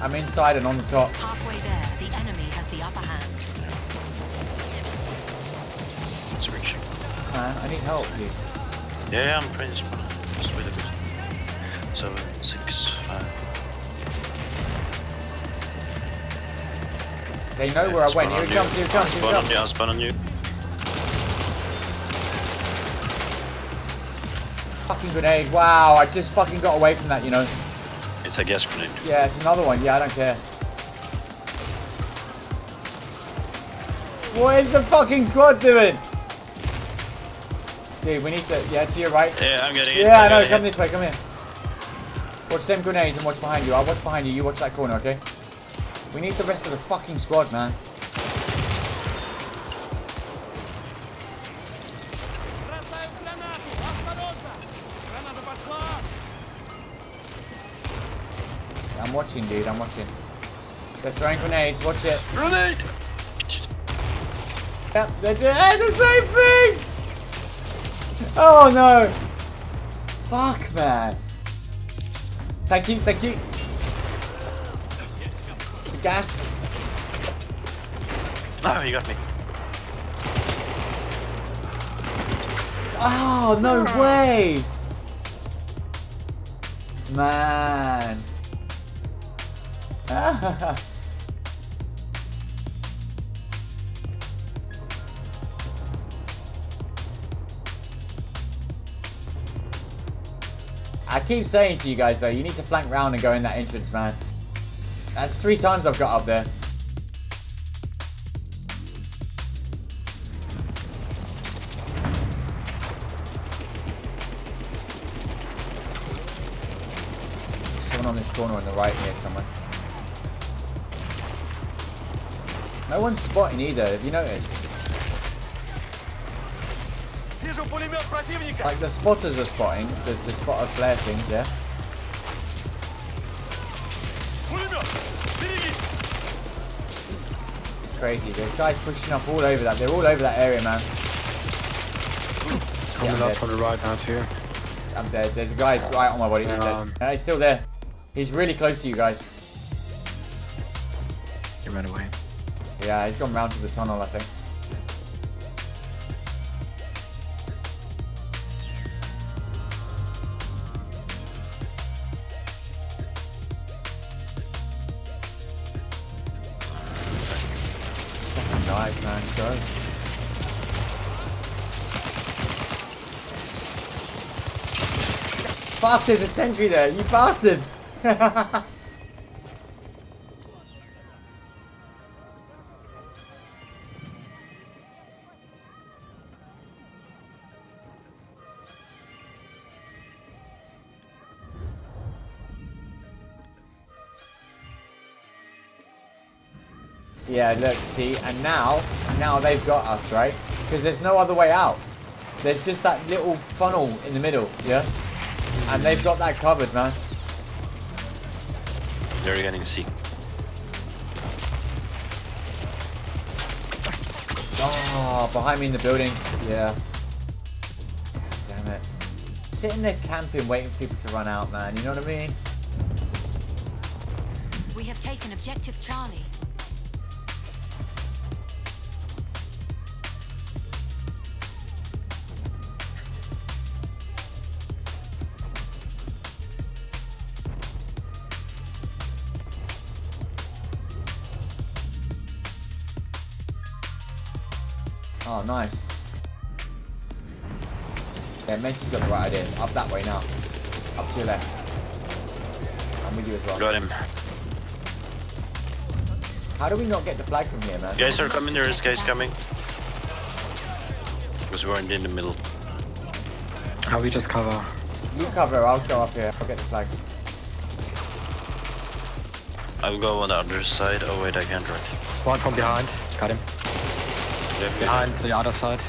I'm inside and on the top. Halfway there, the enemy has the upper hand. It's reaching. Man, I need help, dude. Yeah, yeah, I'm trying to spawn. Just wait They know where I went. Here he comes, here he comes, here he I'll on comes. you, I'll spawn on you. Fucking grenade. Wow, I just fucking got away from that, you know. It's a gas grenade. Yeah, it's another one. Yeah, I don't care. What is the fucking squad doing? Dude, we need to. Yeah, to your right. Yeah, I'm getting it. Yeah, I know. Come it. this way. Come here. Watch them grenades and watch behind you. I'll watch behind you. You watch that corner, okay? We need the rest of the fucking squad, man. I'm watching, dude. I'm watching. They're throwing grenades. Watch it. Grenade! Yep, they're doing the same thing! Oh no! Fuck, man. Thank you, thank you. Gas. No, you got me. Oh, no ah. way! Man. I keep saying to you guys though, you need to flank round and go in that entrance, man. That's three times I've got up there. Someone on this corner on the right here somewhere. No one's spotting either, have you noticed? Like the spotters are spotting, the, the spotter flare things, yeah? Crazy. There's guys pushing up all over that. They're all over that area, man. Shit, Coming up from the right out here. I'm dead. There's a guy right on my body. He's Um, dead. No, he's still there. He's really close to you guys. He ran away. Yeah, he's gone round to the tunnel, I think. There's a sentry there, you bastard! Yeah, look, see, and now, now they've got us, right? Because there's no other way out. There's just that little funnel in the middle, yeah? And they've got that covered, man. They're getting C. Oh, behind me in the buildings, yeah. Damn it. Sitting there camping, waiting for people to run out, man, you know what I mean? We have taken objective Charlie. Nice. Yeah, Menzi's got the right idea. Up that way now. Up to your left. I'm with you as well. Got him. How do we not get the flag from here, man? Guys are coming, there is guys coming. Because we're in the middle. How we just cover. You cover, I'll go up here. I'll get the flag. I will go on the other side. Oh wait, I can't run. One from behind. Got him. Behind the other side.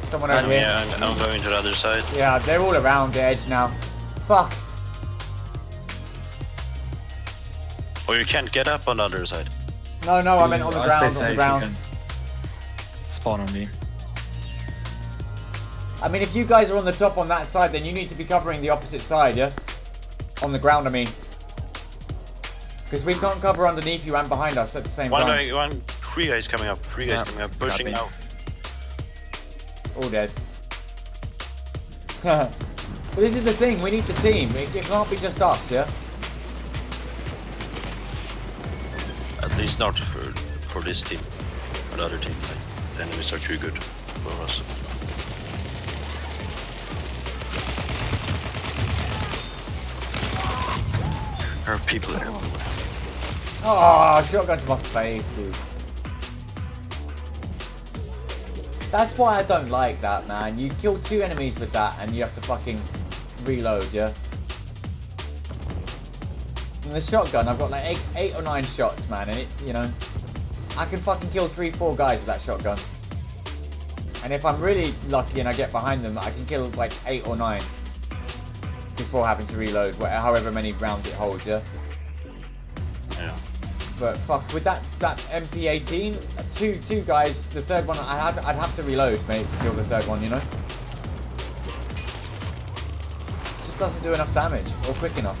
Someone over here. yeah, I'm, I'm going to the other side. Yeah, they're all around the edge now. Fuck. Or you can't get up on the other side. No, no, I meant on the I'll ground, on the ground. Spawn on me. I mean, if you guys are on the top on that side, then you need to be covering the opposite side, yeah? On the ground, I mean. Because we can't cover underneath you and behind us at the same One, time. guy, one, three guys coming up. Three guys coming up, pushing out. All dead. this is the thing, we need the team. It, it can't be just us, yeah? At least not for for this team. Another team, like, the enemies are too good for us. There are people everywhere. Ah, oh, shotgun to my face, dude. That's why I don't like that, man. You kill two enemies with that and you have to fucking reload, yeah? And the shotgun, I've got like eight, eight or nine shots, man, and it, you know, I can fucking kill three, four guys with that shotgun. And if I'm really lucky and I get behind them, I can kill like eight or nine before having to reload, however many rounds it holds? Yeah. But fuck, with that that MP18, two two guys, the third one, I have I'd have to reload, mate, to kill the third one, you know. Just doesn't do enough damage or quick enough,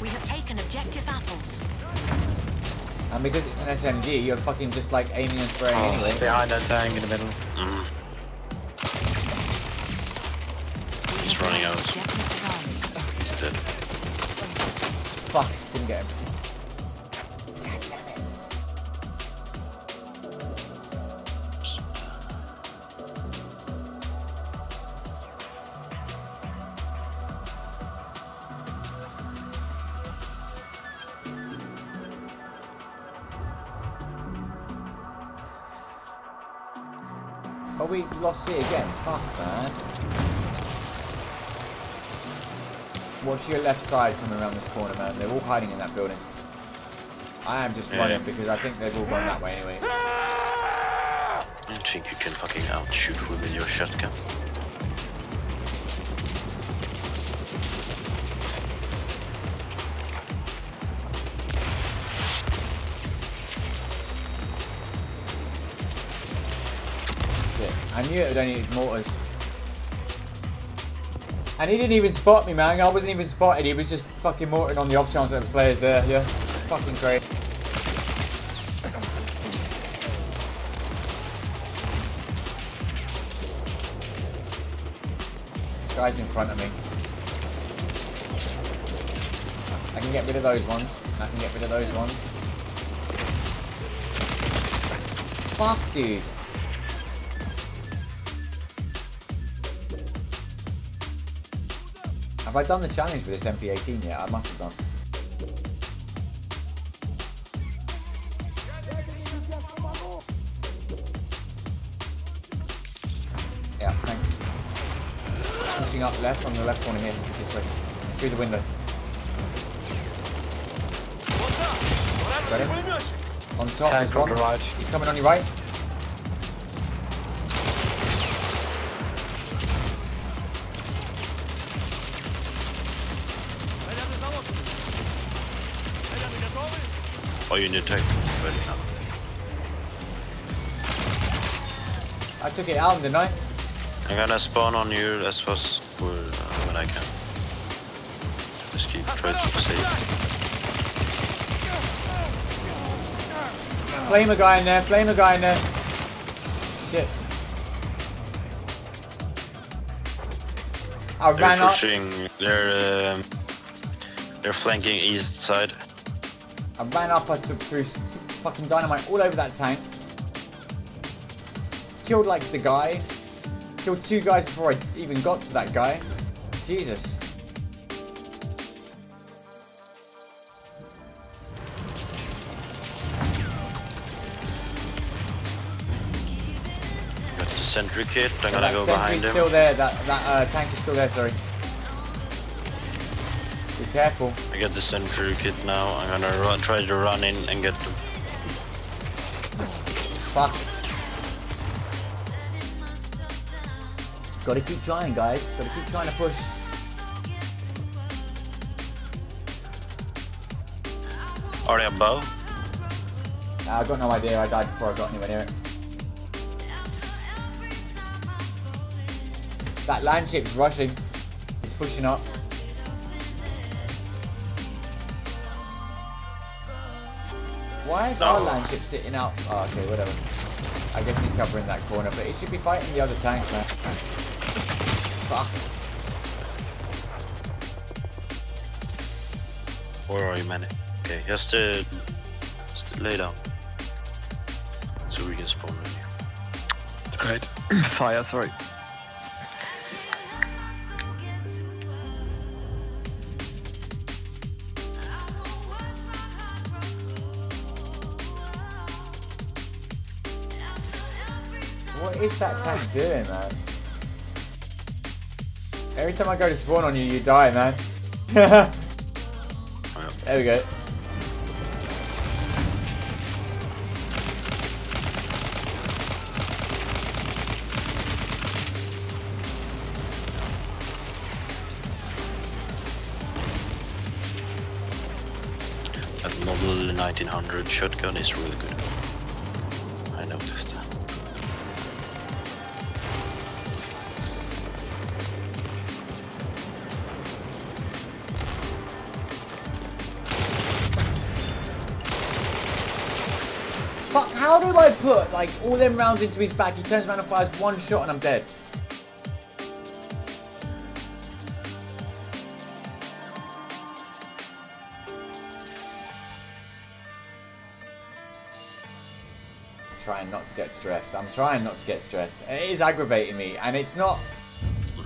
We have taken objective apples. and because it's an SMG, you're fucking just like aiming and spraying anyway. Oh, behind that tank in the middle. Mm. He's running out. Objective Charlie. He's dead. Fuck, didn't get him. We lost again. Fuck, man. Watch your left side coming around this corner, man. They're all hiding in that building. I am just Yeah. running because I think they've all gone that way anyway. I don't think you can fucking outshoot with your shotgun. I knew it would only use mortars. And he didn't even spot me, man. I wasn't even spotted. He was just fucking mortaring on the off chance that the players there. Yeah. Fucking great. This guy's in front of me. I can get rid of those ones. I can get rid of those ones. Fuck, dude. Have I done the challenge with this MP18 yet? I must have done. Yeah, thanks. Pushing up left on the left corner here, this way. Through the window. Got him. On top, Tank on the right. He's coming on your right. You need to take ready now. I took it out, didn't I? I'm gonna spawn on you as fast for, uh, when I can. Just keep trying to keep safe. Flame a guy in there, flame a guy in there. Shit. I They're ran up. pushing. They're um, they're flanking east side. I ran up. I took through s- s- fucking dynamite all over that tank. Killed like the guy. Killed two guys before I even got to that guy. Jesus. Got the sentry kit. I'm gonna go behind him. still there. That that uh, tank is still there. Sorry. Careful. I got the sentry kit now. I'm gonna run, try to run in and get them. Fuck. Gotta keep trying, guys. Gotta keep trying to push. Are they above? Uh, I got no idea. I died before I got anywhere near it. That land ship's rushing. It's pushing up. Why is our No. land ship sitting out? Oh, okay, whatever. I guess he's covering that corner, but he should be fighting the other tank, man. Fuck. Where are you, man? Okay, just, uh, just lay down. So we can spawn with you. Right. Fire, sorry. Is that tank doing, man? Every time I go to spawn on you, you die, man. there we go. That model 1900 shotgun is really good. Like, all them rounds into his back? He turns around and fires one shot and I'm dead. Trying not to get stressed. I'm trying not to get stressed. It is aggravating me, and it's not.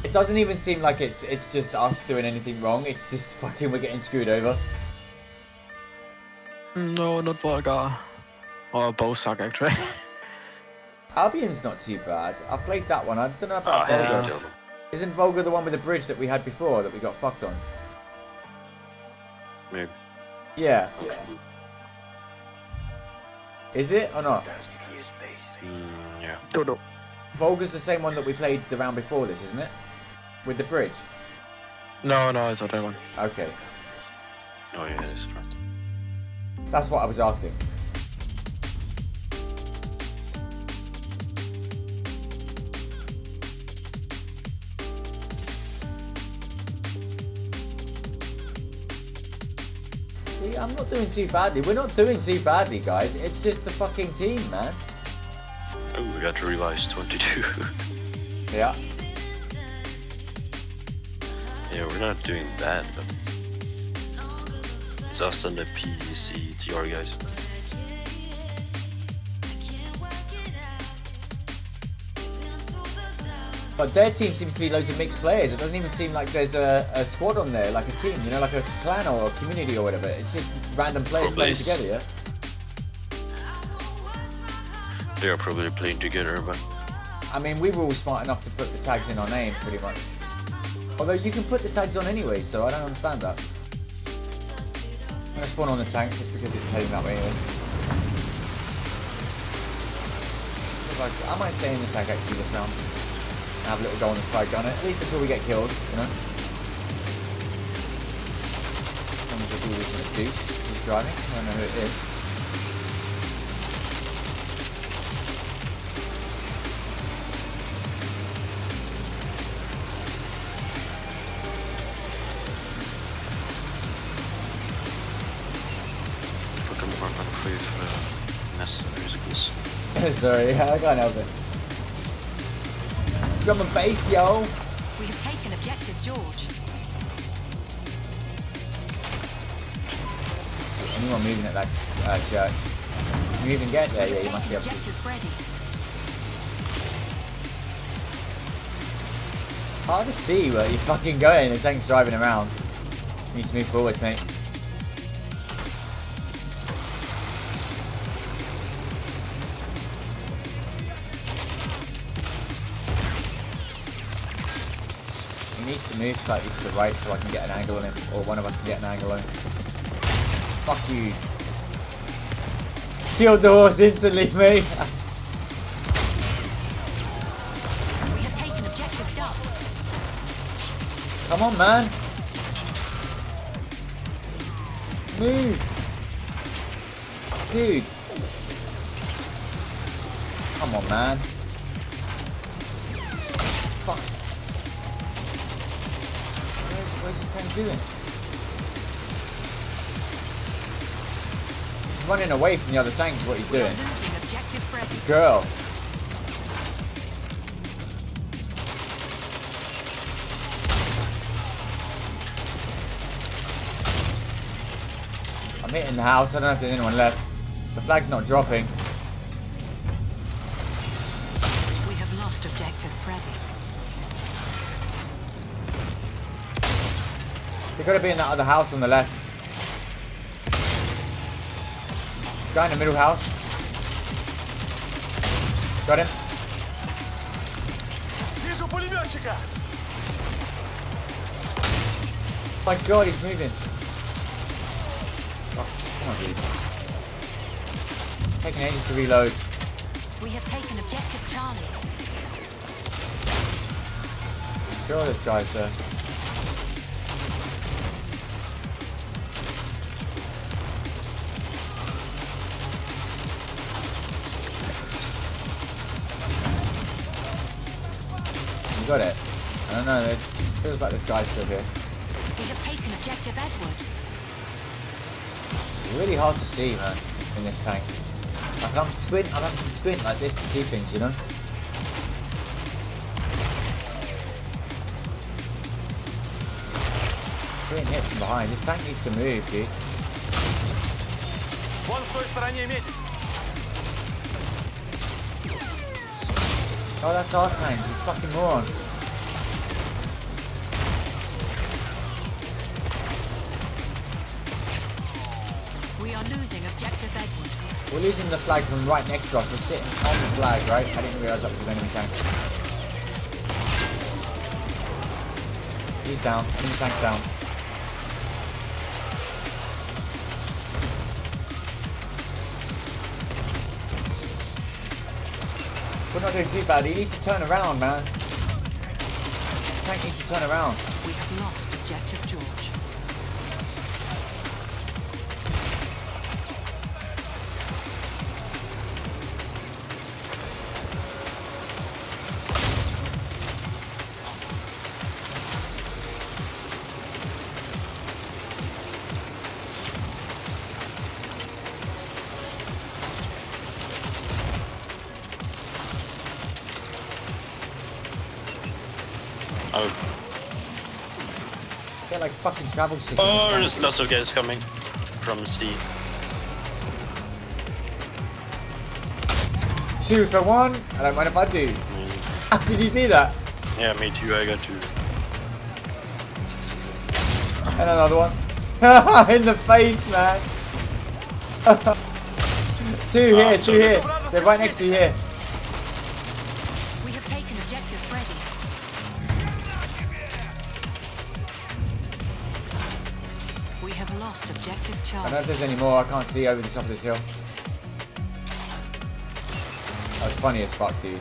It doesn't even seem like it's it's just us doing anything wrong. It's just fucking we're getting screwed over. Mm, no, not Volga. Or both suck, actually. Albion's not too bad. I played that one. I don't know about Oh, Volga. yeah. Isn't Volga the one with the bridge that we had before that we got fucked on? Maybe. Yeah. Is it or not? Mm, yeah. Don't know. Volga's the same one that we played the round before this, isn't it? With the bridge. No, no, it's not that one. Okay. Oh yeah, it is. That's what I was asking. See, I'm not doing too badly. We're not doing too badly, guys. It's just the fucking team, man. Oh, we got revised 22. Yeah. yeah, we're not doing bad, but it's us and the PC TR guys. But their team seems to be loads of mixed players. It doesn't even seem like there's a, a squad on there, like a team, you know, like a clan or a community or whatever. It's just random players Probably playing together, yeah? They are probably playing together, but I mean, we were all smart enough to put the tags in our name, pretty much. Although you can put the tags on anyway, so I don't understand that. I'm gonna spawn on the tank just because it's heading that way anyway. So like, I might stay in the tank actually this round. Have a little go on the side gunner, at least until we get killed, you know? Long as the dude isn't a douche who's driving, I don't know who it is. put them more on for necessary. Sorry, I can't help it. Drum and bass, yo! We have taken objective George. Anyone moving at that uh, church? Can you even get there? Yeah, you must be able to. Hard to see where you're fucking going. The tank's driving around. You need to move forwards, mate. Move slightly to the right so I can get an angle on him, or one of us can get an angle on him. Fuck you. Killed the horse instantly, mate. We have taken objective Duff. Come on, man. Move. Dude. Come on, man. Running away from the other tanks. Is what he's doing. losing objective Freddy. Girl. I'm hitting the house. I don't know if there's anyone left. The flag's not dropping. We have lost objective Freddy. They've got to be in that other house on the left. guy in the middle house. Got him. Вижу пулеметчика! my god, he's moving. Oh, come on, dude. Taking ages to reload. We have taken objective Charlie. Sure, this guy's there. got it. I don't know, it feels like this guy's still here. We have taken objective Edward. Really hard to see, man, in this tank. Like I'm squint, I'm having to squint like this to see things, you know? Getting hit from behind. This tank needs to move, dude. Вон в той стороне медик! Oh, that's our tank, you fucking moron. Losing the flag from right next to us. We're sitting on the flag, right? I didn't realise that was an enemy tank. He's down. Enemy tank's down. We're not doing too bad. He needs to turn around, man. This tank needs to turn around. We have lost travel signals. oh there's lots of guys coming from C. Two for one. I don't mind if I do. Mm, Did you see that? Yeah, me too. I got two. And another one. In the face, man. two here, Ah, two here. They're right next to you here. There's any more. I can't see over the top of this hill. That was funny as fuck, dude.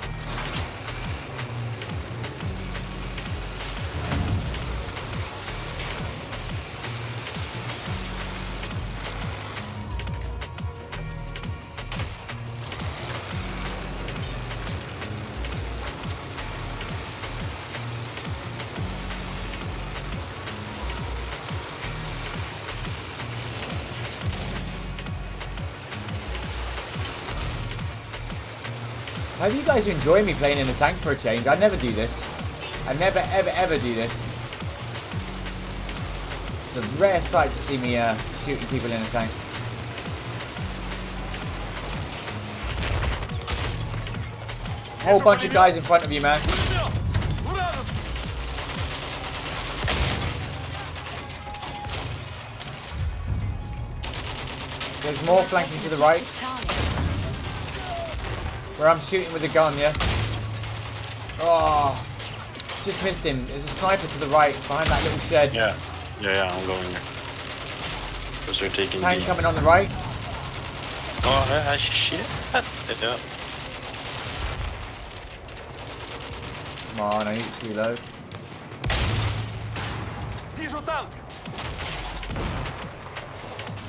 Have you guys enjoyed me playing in the tank for a change. I never do this. I never, ever, ever do this. It's a rare sight to see me uh, shooting people in a tank. Whole bunch of guys in front of you, man. There's more flanking to the right. Where I'm shooting with the gun, yeah? Oh, just missed him. There's a sniper to the right behind that little shed. Yeah, yeah, yeah I'm going there. Those are taking Tank coming on the right. Oh, I, shit. yeah. Come on, I need to reload.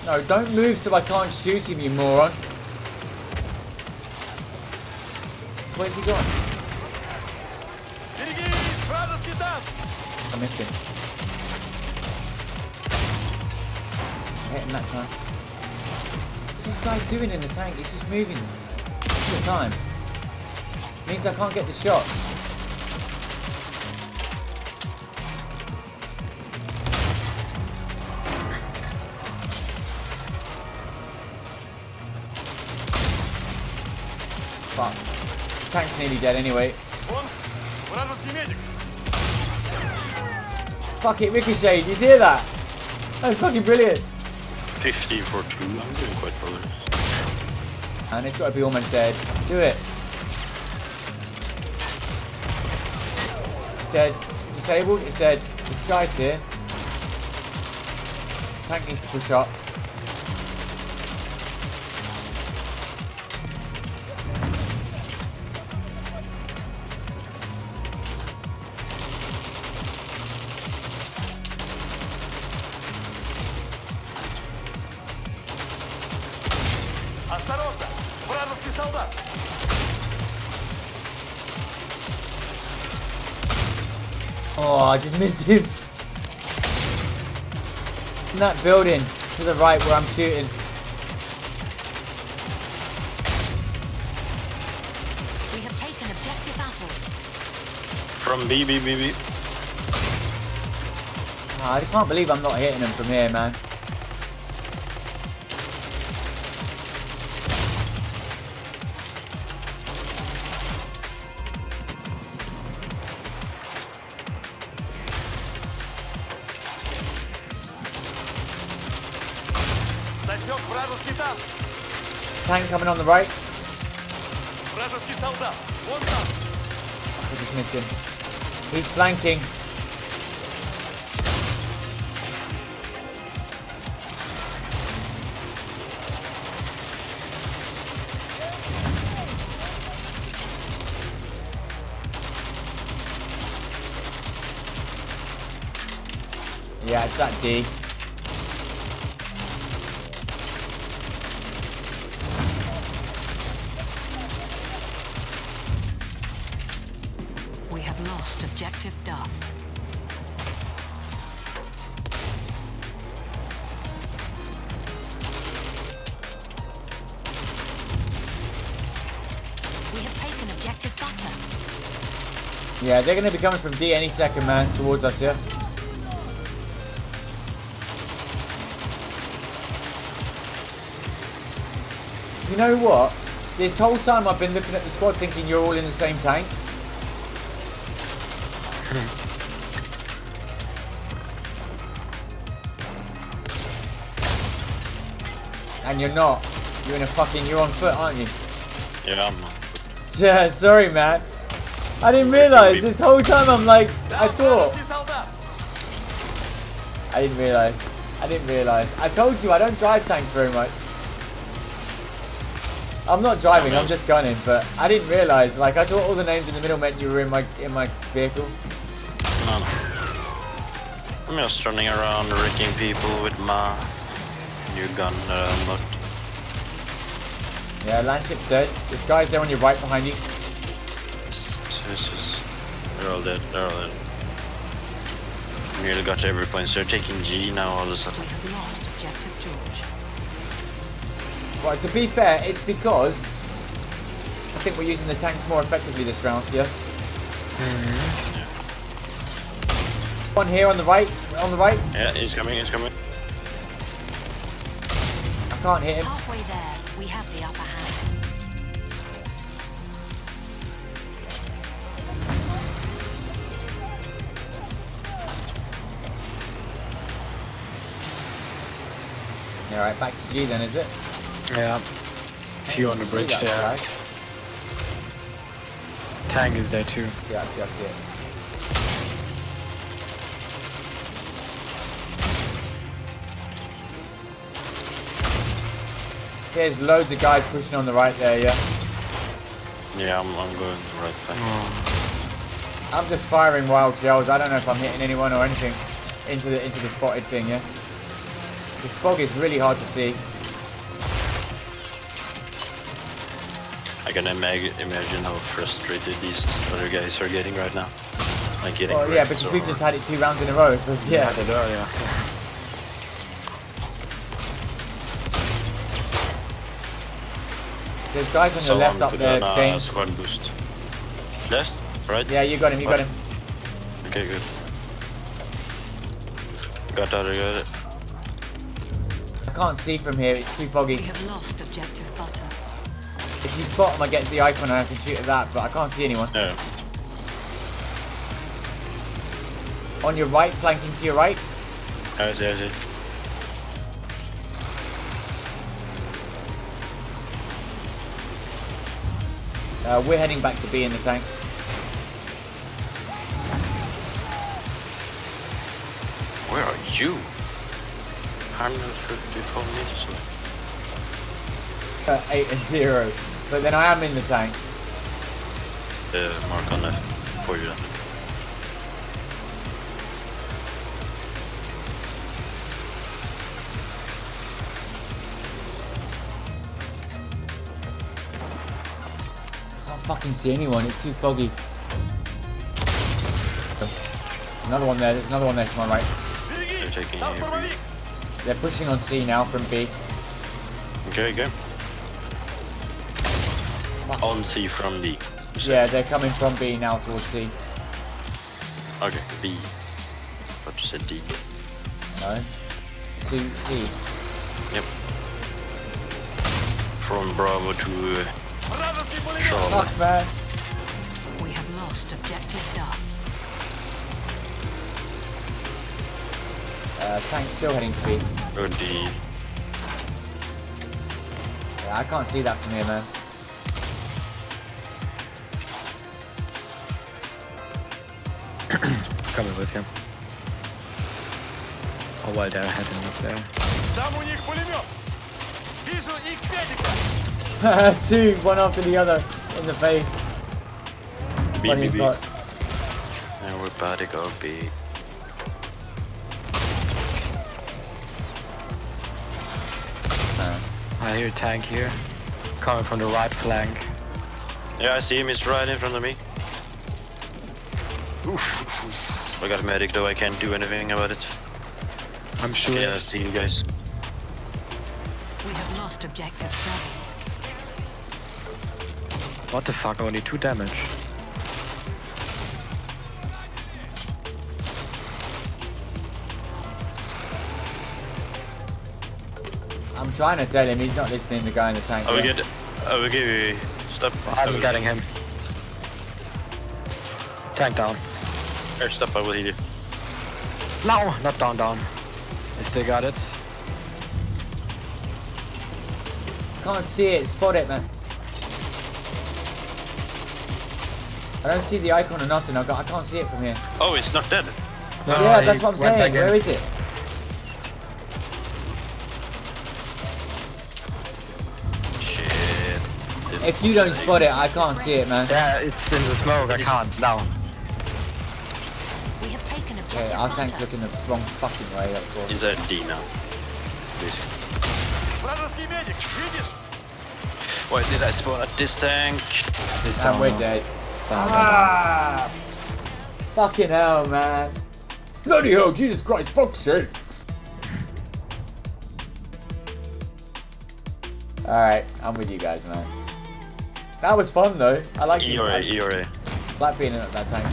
No, don't move so I can't shoot him, you moron. Where's he gone? I missed him. I hit him that time. What's this guy doing in the tank? He's just moving all the time. It means I can't get the shots. nearly dead anyway. Fuck it, ricocheted. You hear that? That's fucking brilliant. 50 for 2. I'm doing quite bothered. And it's got to be almost dead. Do it. It's dead. It's disabled. It's dead. This guy's here. This tank needs to push up. Осторожно! Вражеский солдат! Oh, I just missed him. In that building to the right where I'm shooting. We have taken objective apples. From B, B, B, B. Ah, I can't believe I'm not hitting him from here, man. coming on the right. I just missed him. He's flanking. Yeah, it's that D. Yeah, they're going to be coming from D any second, man, towards us here. You know what? This whole time I've been looking at the squad thinking you're all in the same tank. and you're not. You're in a fucking, you're on foot, aren't you? Yeah, I'm not. Yeah, sorry, man. I didn't realize this whole time I'm like, I thought. I didn't realize. I didn't realize. I told you I don't drive tanks very much. I'm not driving, I'm just gunning, but I didn't realize. Like, I thought all the names in the middle meant you were in my in my vehicle. No, no. I'm just running around wrecking people with my new gun that uh, Yeah, landship's dead. This guy's there on your right behind you. This, this is, they're all dead. They're all dead. Nearly got every point. So they're taking G now all of a sudden. We have lost objective George. Well, to be fair, it's because I think we're using the tanks more effectively this round. Yeah. Mm-hmm. One here on the right. On the right. Yeah, he's coming. He's coming. I can't hit him. Halfway there, we have the upper hand. Yeah, right. Back to G then, is it? Yeah. Few on the bridge there. guy? Tank is there too. Yeah, I see. I see it. There's loads of guys pushing on the right there, yeah. Yeah, I'm, I'm going the right side. I'm just firing wild shells. I don't know if I'm hitting anyone or anything into the into the spotted thing, yeah. This fog is really hard to see. I can imag imagine how frustrated these other guys are getting right now. Like getting Oh yeah, because or... we've just had it two rounds in a row, so yeah. I don't yeah. There's guys on so left up there, Games. Uh, one boost. Left? Right? Yeah, you got him, you what? got him. Okay, good. Got that, I got it. I can't see from here, it's too foggy. We have lost objective butter. If you spot him, I get the icon and I can shoot at that, but I can't see anyone. No. On your right, flanking to your right. I see, I see. Uh, we're heading back to B in the tank. Where are you? 154 meters away. Uh, 8 and 0. But then I am in the tank. Uh, mark on left for you then. Can't fucking see anyone, it's too foggy. There's another one there, there's another one there to my right. They're pushing on C now from B. Okay, go. On C from B. Yeah, they're coming from B now towards C. Okay, B. I just said D. No. To C. Yep. From Bravo to uh, Fuck, man. We have lost objective Duff. Uh, tank still heading to B. Or D. Yeah, I can't see that from here, man. Coming with him. Oh, while they're heading up there. Там у них пулемет! Вижу их медика! Two, one after the other, in the face. B, Funny B, as B. fuck. And we're about to go B. I hear a tank here. Coming from the right flank. Yeah, I see him. He's right in front of me. Oof. I got a medic though. I can't do anything about it. I'm sure. Yeah, I see you guys. We have lost objective Charlie. What the fuck? Only two damage. Trying to tell him he's not listening. The guy in the tank. Oh, I will yeah. get. Oh, I will give you. Stop. I I'm oh, getting him. Tank down. Here, stop. I will heal you. No, not down, down. I still got it. Can't see it. Spot it, man. I don't see the icon or nothing. I, got, I can't see it from here. Oh, it's not dead. No, yeah, that's what I'm saying. back in. Where is it? If you don't spot it, I can't see it, man. Yeah, it's in the smoke. I can't. Down. We have taken objective. Okay, our tank's looking the wrong fucking way, of course. Is at D now. Wait, did I spot this tank? This time we're dead. Ah. Fucking hell, man. Bloody hell, Jesus Christ, fuck's sake. Alright, I'm with you guys, man. That was fun, though. I liked it. I ERA. like being in that tank.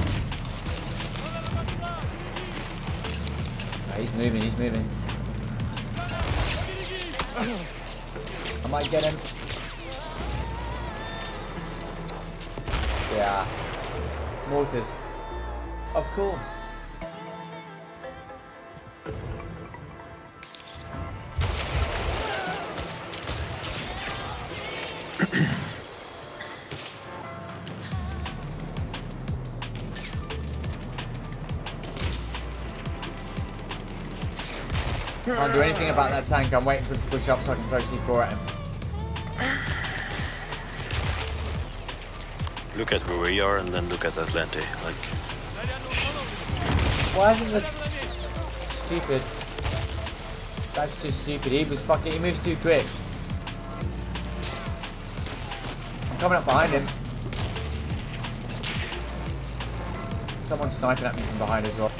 Ah, he's moving, he's moving. I might get him. Yeah. Mortars. Of course. Can't do anything about that tank. I'm waiting for him to push up so I can throw C4 at him. Look at where we are and then look at Atlante. Like, Why isn't the stupid? That's just stupid. He was fucking. He moves too quick. I'm coming up behind him. Someone's sniping at me from behind as well.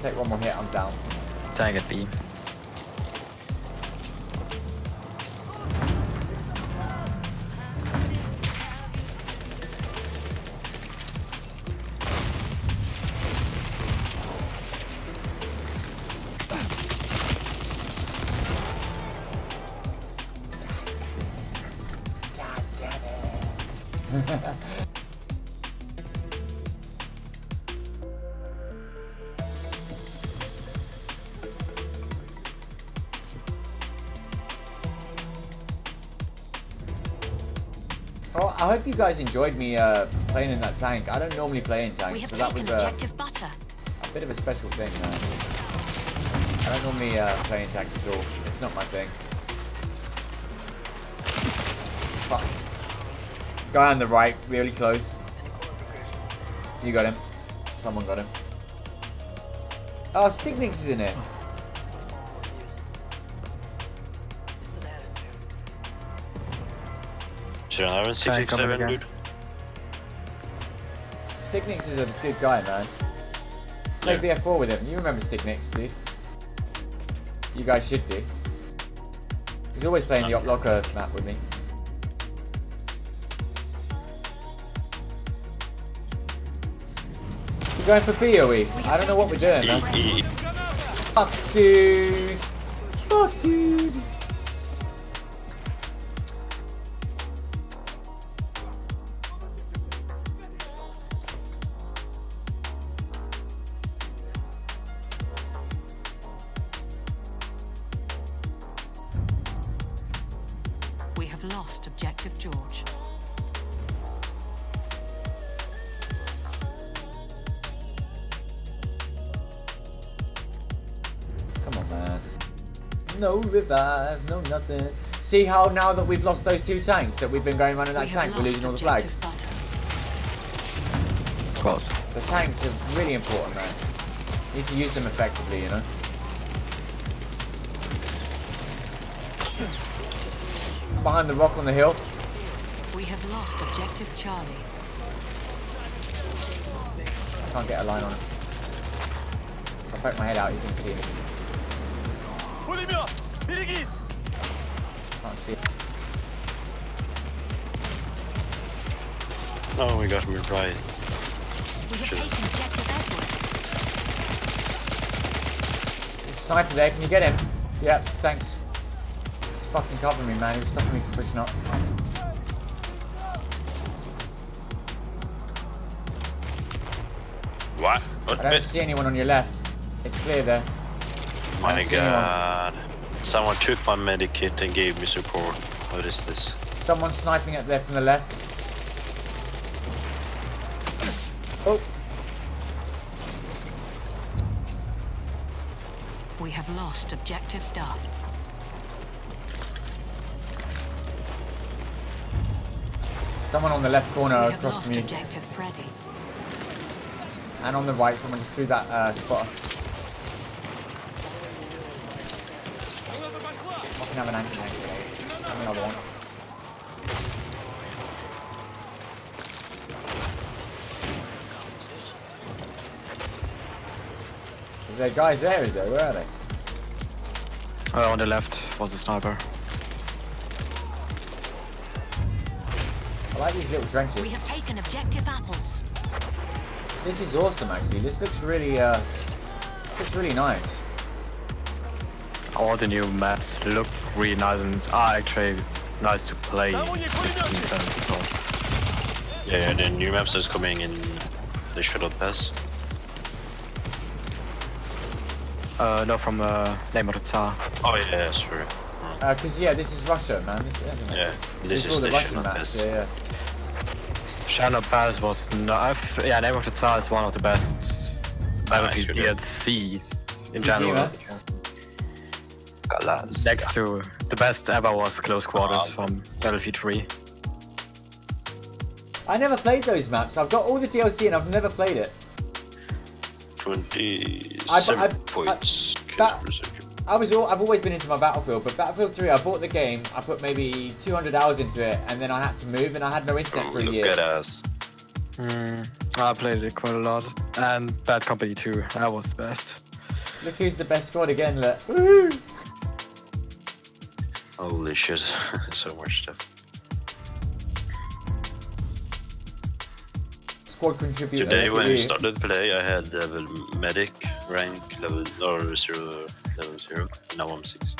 Take one more hit. I'm down. Tank at B. you guys enjoyed me uh, playing in that tank. I don't normally play in tanks, so that was uh, a bit of a special thing. Uh, I don't normally uh, play in tanks at all. It's not my thing. Fuck. Guy on the right, really close. You got him. Someone got him. Oh, Stignix is in it. Should I have a Try and come in 67, again. dude? Stignix is a good guy, man. Played Yeah. BF4 with him. You remember Stignix, dude? You guys should do. He's always playing the Op Locker map with me. We're going for B, are we? I don't know what we're doing, man. Fuck, dude. Revive, no nothing. See how now that we've lost those two tanks that we've been going around in that we tank, we're losing all the flags. objective butter. Close. The tanks are really important, man. You need to use them effectively, you know? Behind the rock on the hill. We have lost objective Charlie. I can't get a line on it. If I poke my head out, you can see it. Oh, we got him right. We have Sure. taken objective Edward. There's a sniper there, can you get him? Yeah, thanks. He's fucking covering me, man. He was stopping me from pushing up. What? I don't see anyone on your left. It's clear there. I My don't anyone. god. Someone took my medikit and gave me support. What is this? Someone sniping up there from the left. Oh, We have lost objective Duff. Someone on the left corner across from you. And on the right, someone just threw that uh, spotter. I can have an anti angle. Have another one. Is there guys there? Is there? Where are they? Uh, on the left was a sniper. I like these little trenches. We have taken objective apples. This is awesome, actually. This looks really, uh, this looks really nice. All the new maps look really nice and are actually nice to play. Yeah, the new maps is coming in the shuttle Pass. Uh, no, from uh, Name of the Tsar. Oh yeah, yeah, sorry. Uh 'cause yeah, this is Russia, man. This isn't it? Yeah, These this are all is the the Russian Shadow maps. Yeah, yeah. Shadow Pass was not. Yeah, Name of the Tsar is one of the best Battlefield good. DLCs in general. man. Next to the best ever was Close Quarters Wow. from Battlefield 3. I never played those maps. I've got all the DLC and I've never played it. 27 I- I- I- points. that- I was all, I've always been into my Battlefield, but Battlefield 3, I bought the game, I put maybe 200 hours into it, and then I had to move, and I had no internet Oh, for a look year. at us. Mm, I played it quite a lot. And Bad Company 2, that was the best. Look who's the best squad again, look. Woohoo! Holy shit, so much stuff. Squad contributor. Today when you. started play, I had level medic rank level or zero level zero. Now I'm six.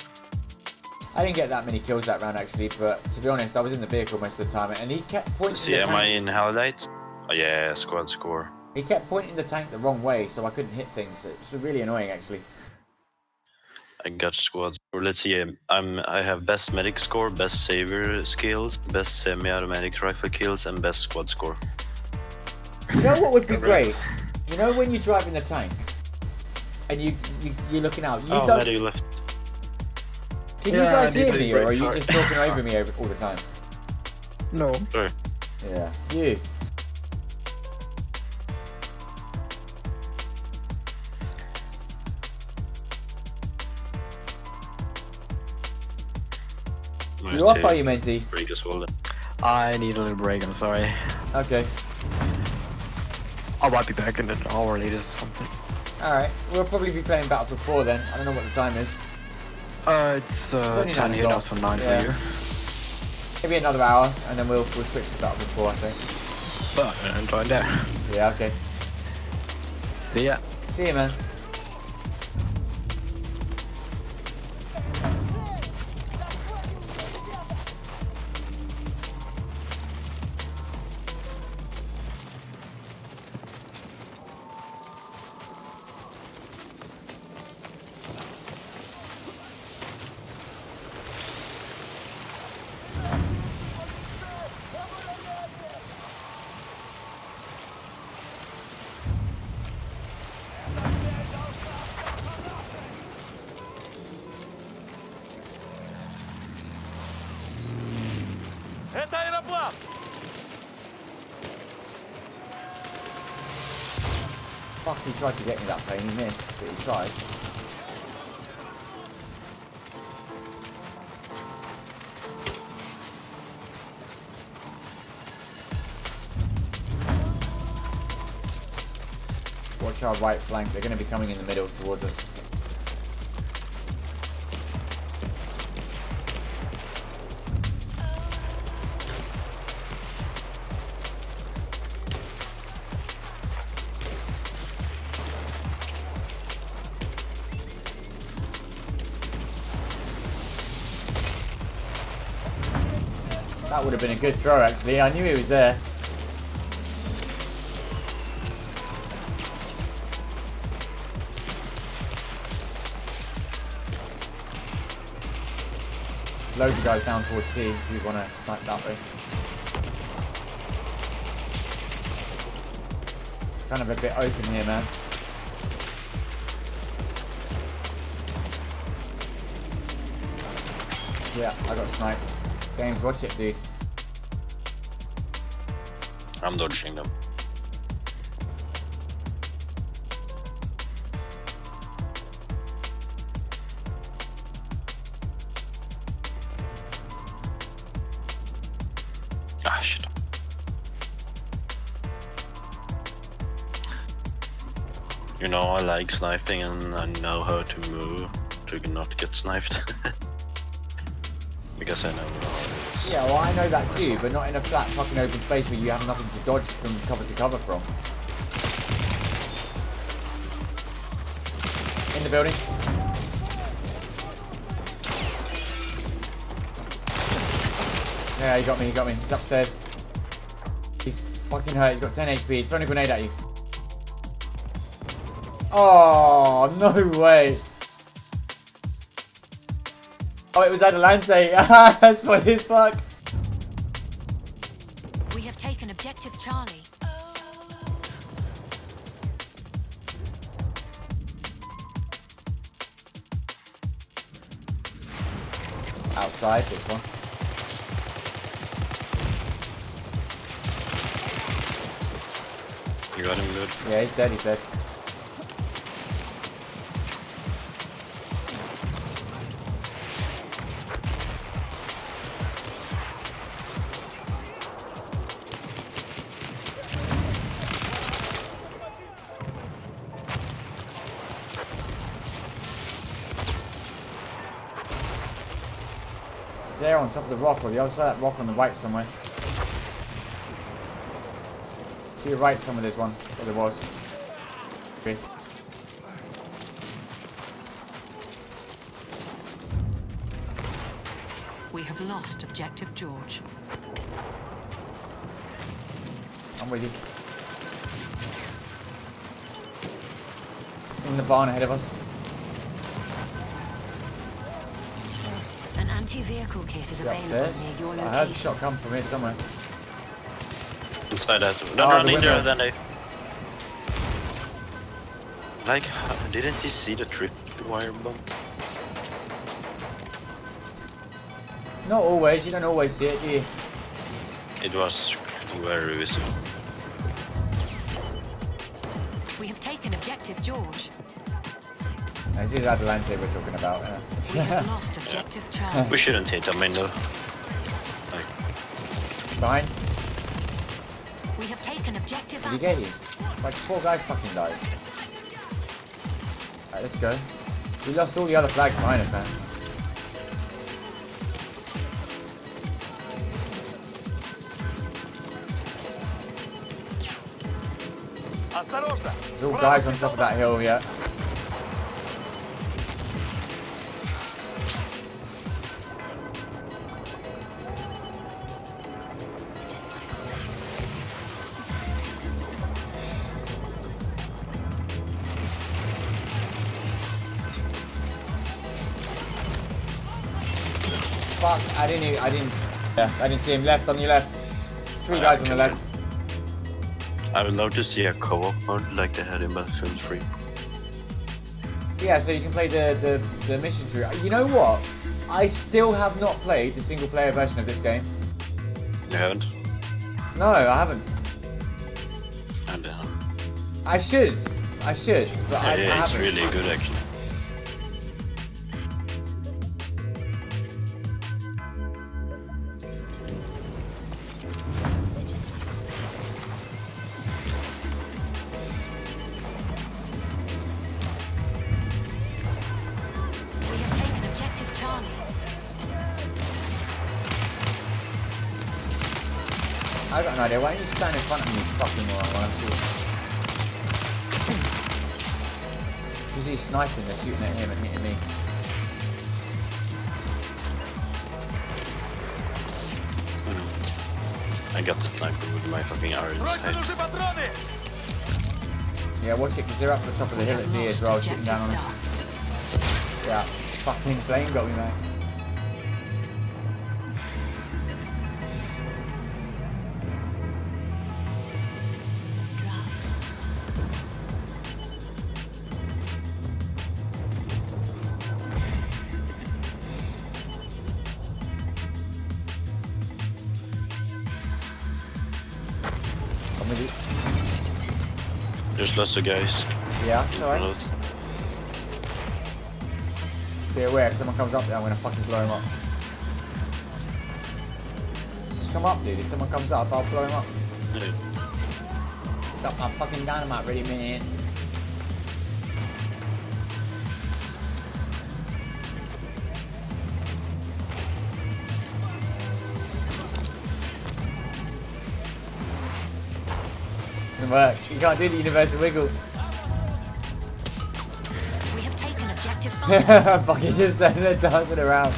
I didn't get that many kills that round actually, but to be honest, I was in the vehicle most of the time, and he kept pointing See, the am I in highlights? Oh, yeah, squad score. He kept pointing the tank the wrong way, so I couldn't hit things. It's really annoying actually. I got squad score. Let's see. um, I'm I have best medic score, best saver skills, best semi-automatic rifle kills, and best squad score. You know what would be great? You know when you're driving the tank, and you, you you're looking out. You oh, don't. medic left. Can you guys hear me, or are you just talking over me over, all the time? No. Sorry. Yeah. You. Nice You off, are you, Menti? Break as well. then. I need a little break, I'm sorry. Okay. I might be back in an hour later or something. Alright. We'll probably be playing Battlefield 4 then. I don't know what the time is. Uh, it's uh, only 10 nine here now, so 9 Yeah. for you. Maybe another hour, and then we'll, we'll switch to Battlefield 4, I think. But uh, join there. Yeah, okay. See ya. See you, man. Tried. Watch our right flank. They're going to be coming in the middle towards us. Been a good throw, actually. I knew he was there. There's loads of guys down towards C if you want to snipe that way. It's kind of a bit open here, man. Yeah, I got sniped. Games, watch it, dude. I'm dodging them. Ah shit. You know I like sniping and I know how to move to not get sniped. because I know how it is. Yeah, well, I know that too, but not in a flat fucking open space where you have nothing to dodge from cover to cover from. In the building. Yeah, he got me, he got me. He's upstairs. He's fucking hurt. He's got 10 HP. He's throwing a grenade at you. Oh, no way. Oh, it was Adelante. That's funny as fuck. We have taken objective Charlie. Outside, this one. You got him good. Yeah, he's dead, he's dead. Top of the rock, or the other side of that rock on the right somewhere. To your right somewhere there's one. Where there was. Chris. have lost objective George. I'm with you. In the barn ahead of us. Anti-vehicle kit is Is he available upstairs? near your I heard the location. shot come from here somewhere. Inside that. Don't Oh, run the in there, window. then they. Like, didn't he see the tripwire bomb? Not always. You don't always see it, do you? It was very visible. We have taken objective George. This is Adelante we're talking about. We yeah. have lost objective we shouldn't hit them in the... Like... We have taken objective Did you get him? Like four guys fucking died. Alright, let's go. We lost all the other flags behind us, man. There's all guys on top of that hill, yeah. I didn't, even- I didn't, yeah, I didn't see him left on your left. There's three guys on the left. I would love to see a co-op mode like they had in Battlefield 3. Yeah, so you can play the, the, the mission through. You know what? I still have not played the single player version of this game. You haven't? No, I haven't. And uh, I should. I should, but I, I yeah, it's haven't. really good actually. stand in front of me, fucking moron, while I'm shooting. Because he's sniping, they're shooting at him and hitting me. Hmm. I got the sniper with my fucking arrows. Eh? Yeah, watch it, because they're up at the top of the hill at D as well, shooting down on us. Yeah, fucking flame got me, mate. You. There's lots of guys. Yeah, it's alright. Be aware, if someone comes up there, I'm gonna fucking blow him up. Just come up, dude. If someone comes up, I'll blow him up. Yeah. Got my fucking dynamite ready, man. Work. You can't do the universal wiggle. We have taken objective Alpha. Fucking just standing there dancing around.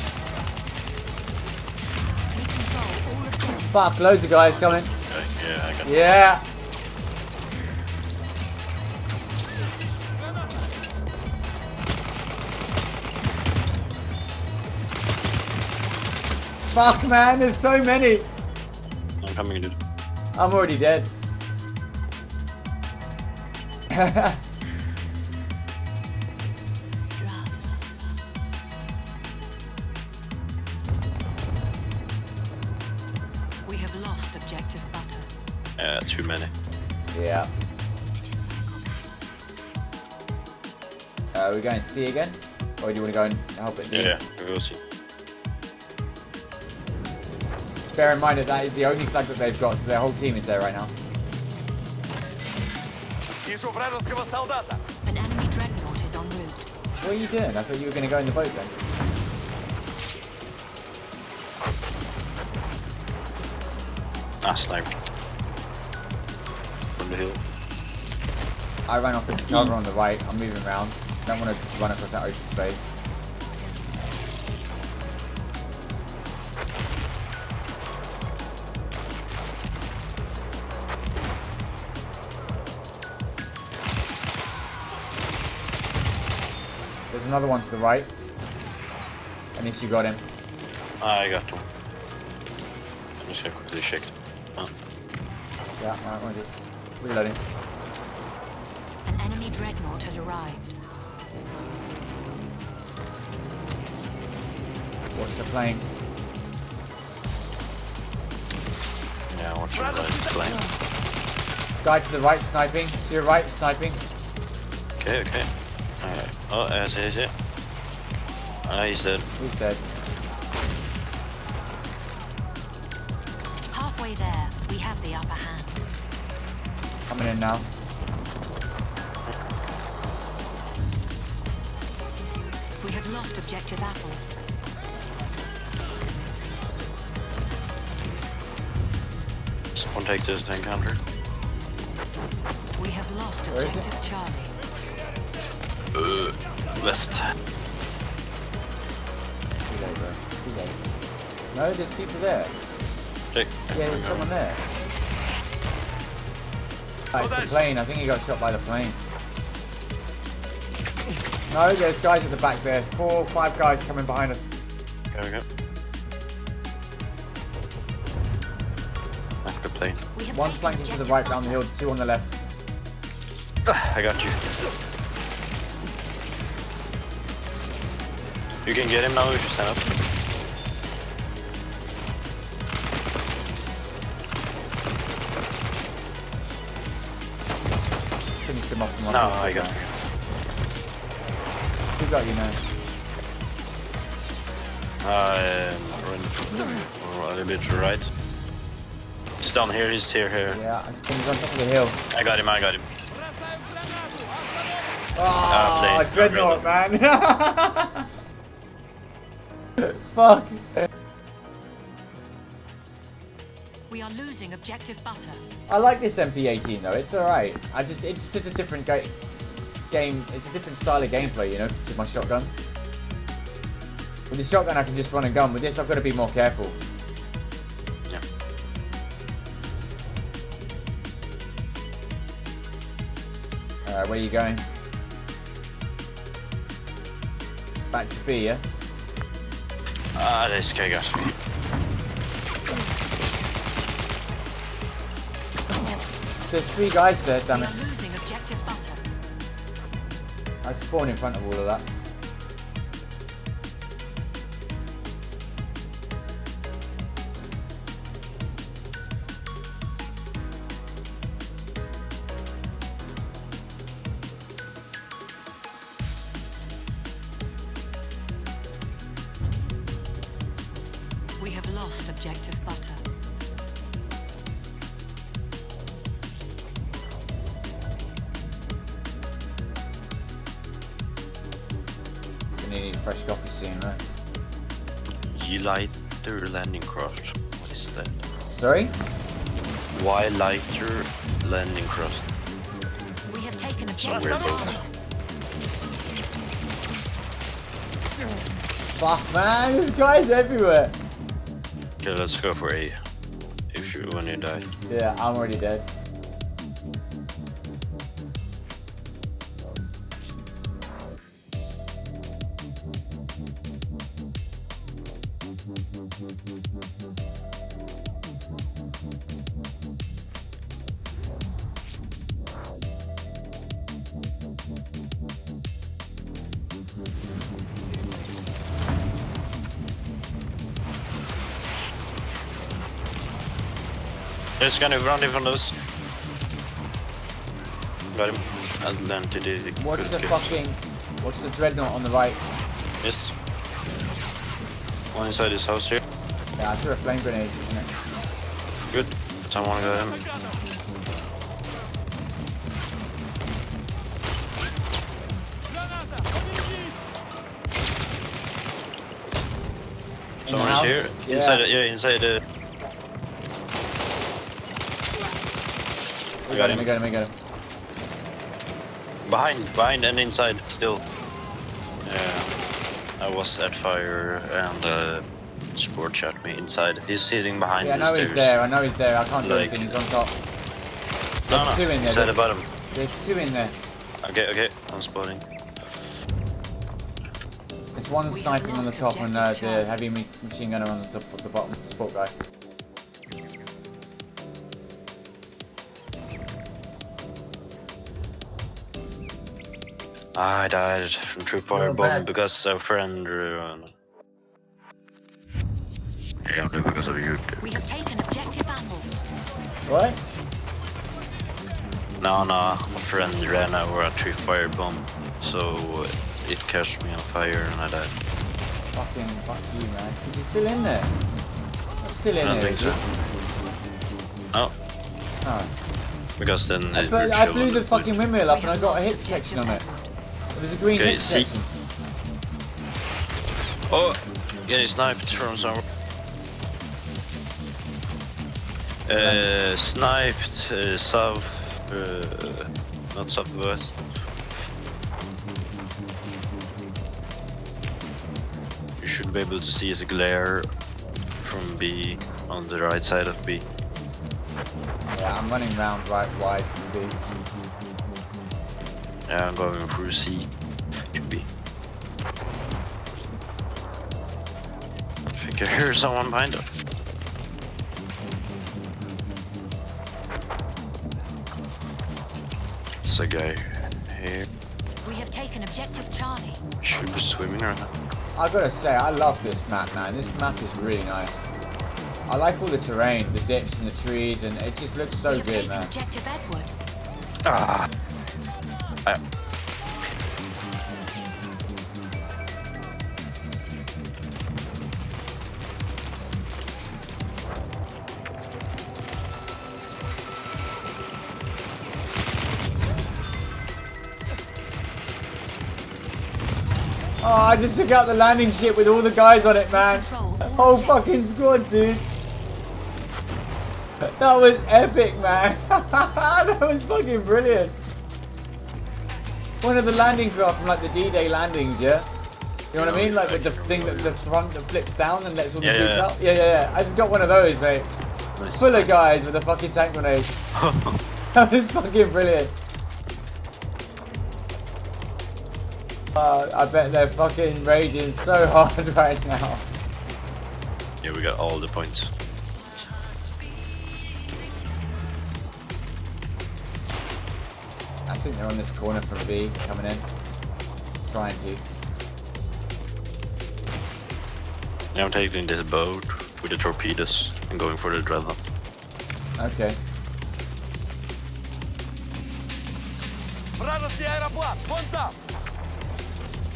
We control all objectives. Fuck, loads of guys coming. Okay, yeah, I got Yeah. Fuck, man, there's so many. I'm coming, dude. I'm already dead. We have lost objective Butter. Yeah, too many. yeah. Uh, are we going to C again? Or do you want to go and help it? Yeah, yeah, we will see. Bear in mind that that is the only flag that they've got, so their whole team is there right now. Вижу вражеского солдата! An enemy dreadnought is en route. What are you doing? I thought you were going to go in the boat then. Ah, sniper. From the hill. I ran off into cover on the right. I'm moving round. Don't want to run across that open space. There's another one to the right. At least you got him. I got one. I'm just gonna quickly check. Oh, Yeah, right, where's it? Reloading. An enemy dreadnought has arrived. Watch the plane. yeah, watch your right flank. Guy to the right sniping. To your right sniping. Okay, okay. Alright. Oh, I see, I see. Ah, he's dead. He's dead. Halfway there, we have the upper hand. Coming in now. We have lost objective apples. Someone take this tank hunter. We have lost Where is it? objective Charlie. Uh, west. Reload, bro. Reload. No, there's people there. Take. Yeah, there's someone there. Ah, it's the plane. I think he got shot by the plane. No, there's guys at the back there. Four or five guys coming behind us. Okay, okay. Back the plane. We have One's taken flanking to the right down the hill, two on the left. I got you. You can get him now if you stand up. Finished him off No, I got you. Who got you now? I'm run a little bit to the right. He's down here, he's here, here. Yeah, I he's on top of the hill. I got him, I got him. Ah, ah, oh, plane. dreadnought, man. Fuck. We are losing objective butter. I like this MP18 though. It's alright. I just it's just a different ga- game. It's a different style of gameplay, you know, to my shotgun. With the shotgun, I can just run and gun. With this, I've got to be more careful. Yeah. Alright, where are you going? Back to B, yeah? Ah, this guy got me. There's three guys there, damn it. are losing objective butter. I spawned in front of all of that. Lighter landing craft? We have taken Somewhere objective Fuck, man, there's guys everywhere. Okay, let's go for A. If you when you die. Yeah, I'm already dead. There's gonna run in front of us. Got him. I'll learn to do the Watch the kills. fucking... What's the dreadnought on the right. Yes. One inside his house here. Yeah, I threw a flame grenade, isn't it? Good. Someone got him. Someone's in here. Yeah. Inside, yeah, inside the... I got got him, I got him, I got him. Behind, behind, and inside still. Yeah. I was at fire and uh, sport shot me inside. He's sitting behind Yeah, I the know stairs. he's there, I know he's there. I can't do Like- anything, he's on top. There's no. two in there, He's at there's- the bottom. There's two in there. Okay, okay. I'm spotting. There's one sniping on the top and uh, the heavy machine gunner on the top of the bottom support guy. I died from tripwire bomb because a friend. Uh, yeah, because of you. We have taken objective apples. What? No, no, my friend ran over a tripwire bomb, so it catched me on fire and I died. Fucking fuck you, man. Is he still in there? He's still in don't there, he? so. No, Oh. because then it But I blew the the fucking windmill up and I got a hit protection on it. Was a green Okay, see. Oh, getting sniped from somewhere. Uh, sniped uh, south, uh, not southwest. You should be able to see his glare from B on the right side of B. Yeah, I'm running round right wide to be. Yeah, I'm going through C to B. I think I hear someone behind us. It's a guy here. We have taken objective Charlie. Should be swimming around. I gotta say, I love this map, man. This map is really nice. I like all the terrain, the dips and the trees, and it just looks so good, taken man. objective Edward. Ah! I, Oh, I just took out the landing ship with all the guys on it, man. Whole fucking squad, dude. That was epic, man. that was fucking brilliant. One of the landing craft from like the D-Day landings, yeah? You know what I mean? Like with the thing that the front that flips down and lets all the Yeah, troops yeah. out. Yeah, yeah, yeah. I just got one of those, mate. nice. Full of guys with a fucking tank grenade. That was fucking brilliant. Uh, I bet they're fucking raging so hard right now. yeah, we got all the points. think they're on this corner from B, coming in. Trying to. Yeah, I'm taking this boat with the torpedoes and going for the dreadnought. Okay.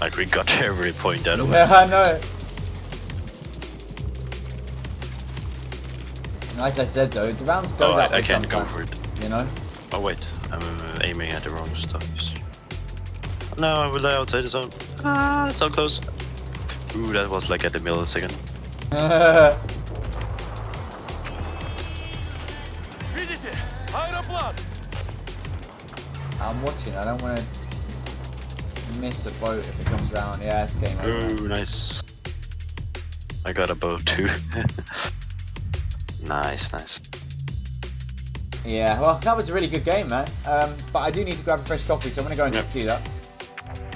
Like we got every point out of it. Yeah, I know. Like I said though, the rounds go oh, that I, way I can't sometimes. Go for it. You know? Oh wait. I'm uh, aiming at the wrong stuff. No, I will die outside the zone. Ah, so close. Ooh, that was like at the millisecond. Видите? Аэроплан! I'm watching. I don't want to miss a boat if it comes round. Yeah, it's game over. Ooh, nice. I got a bow too. nice, nice. Yeah, well, that was a really good game, man. Um, but I do need to grab a fresh coffee, so I'm gonna go and Yep. do that.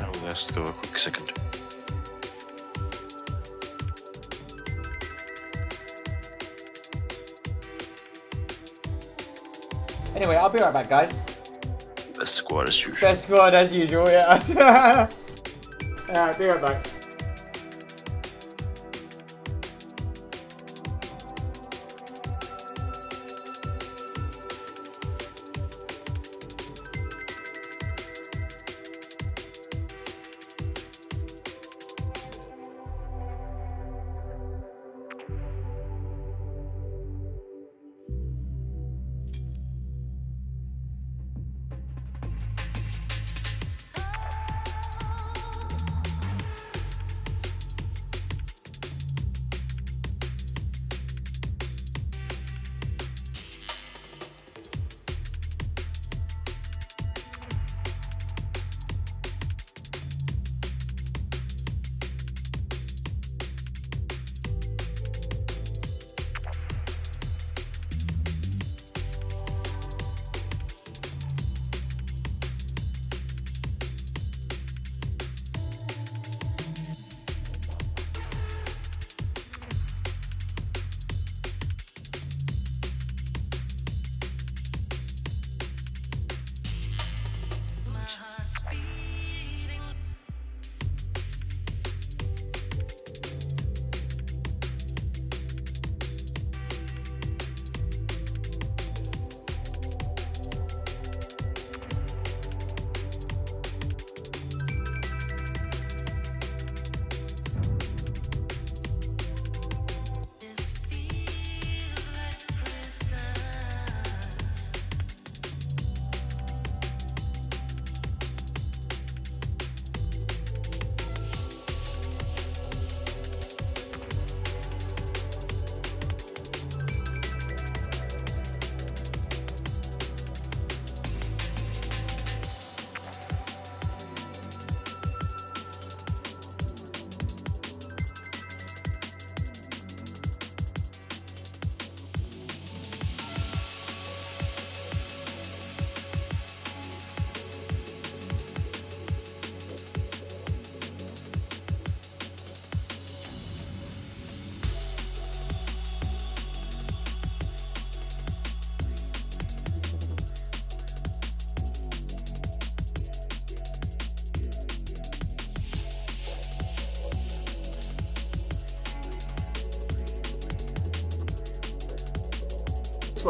I will just go a quick second. Anyway, I'll be right back, guys. Best squad as usual. Best squad as usual, yeah. Alright, be right back.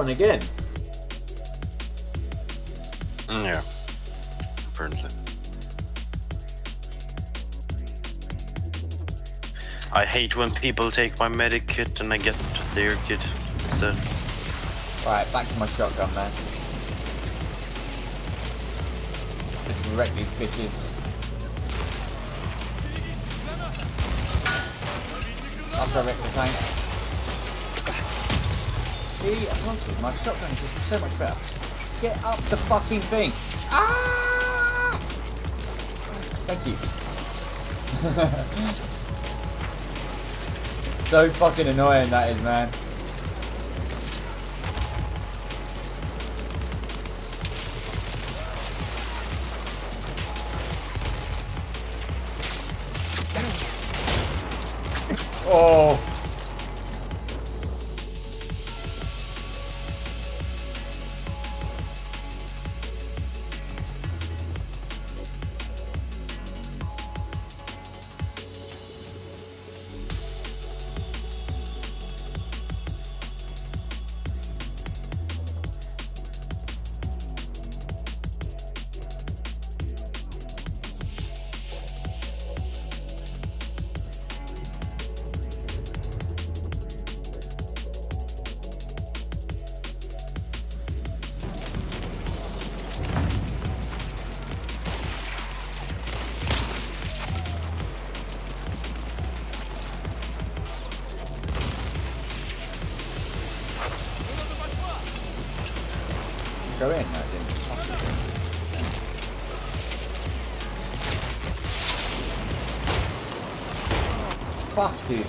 One again. Mm, yeah. Apparently. I hate when people take my medic kit and I get their kit So. Right, back to my shotgun, man. Let's wreck these bitches. After I wreck the tank. See, my shotgun is just so much better. Get up the fucking thing. Ah! Thank you. so fucking annoying that is, man.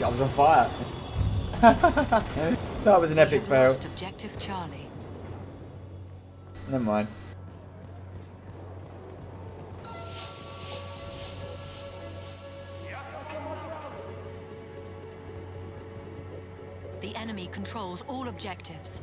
I was on fire. that was an epic fail. lost objective Charlie. Never mind. The enemy controls all objectives.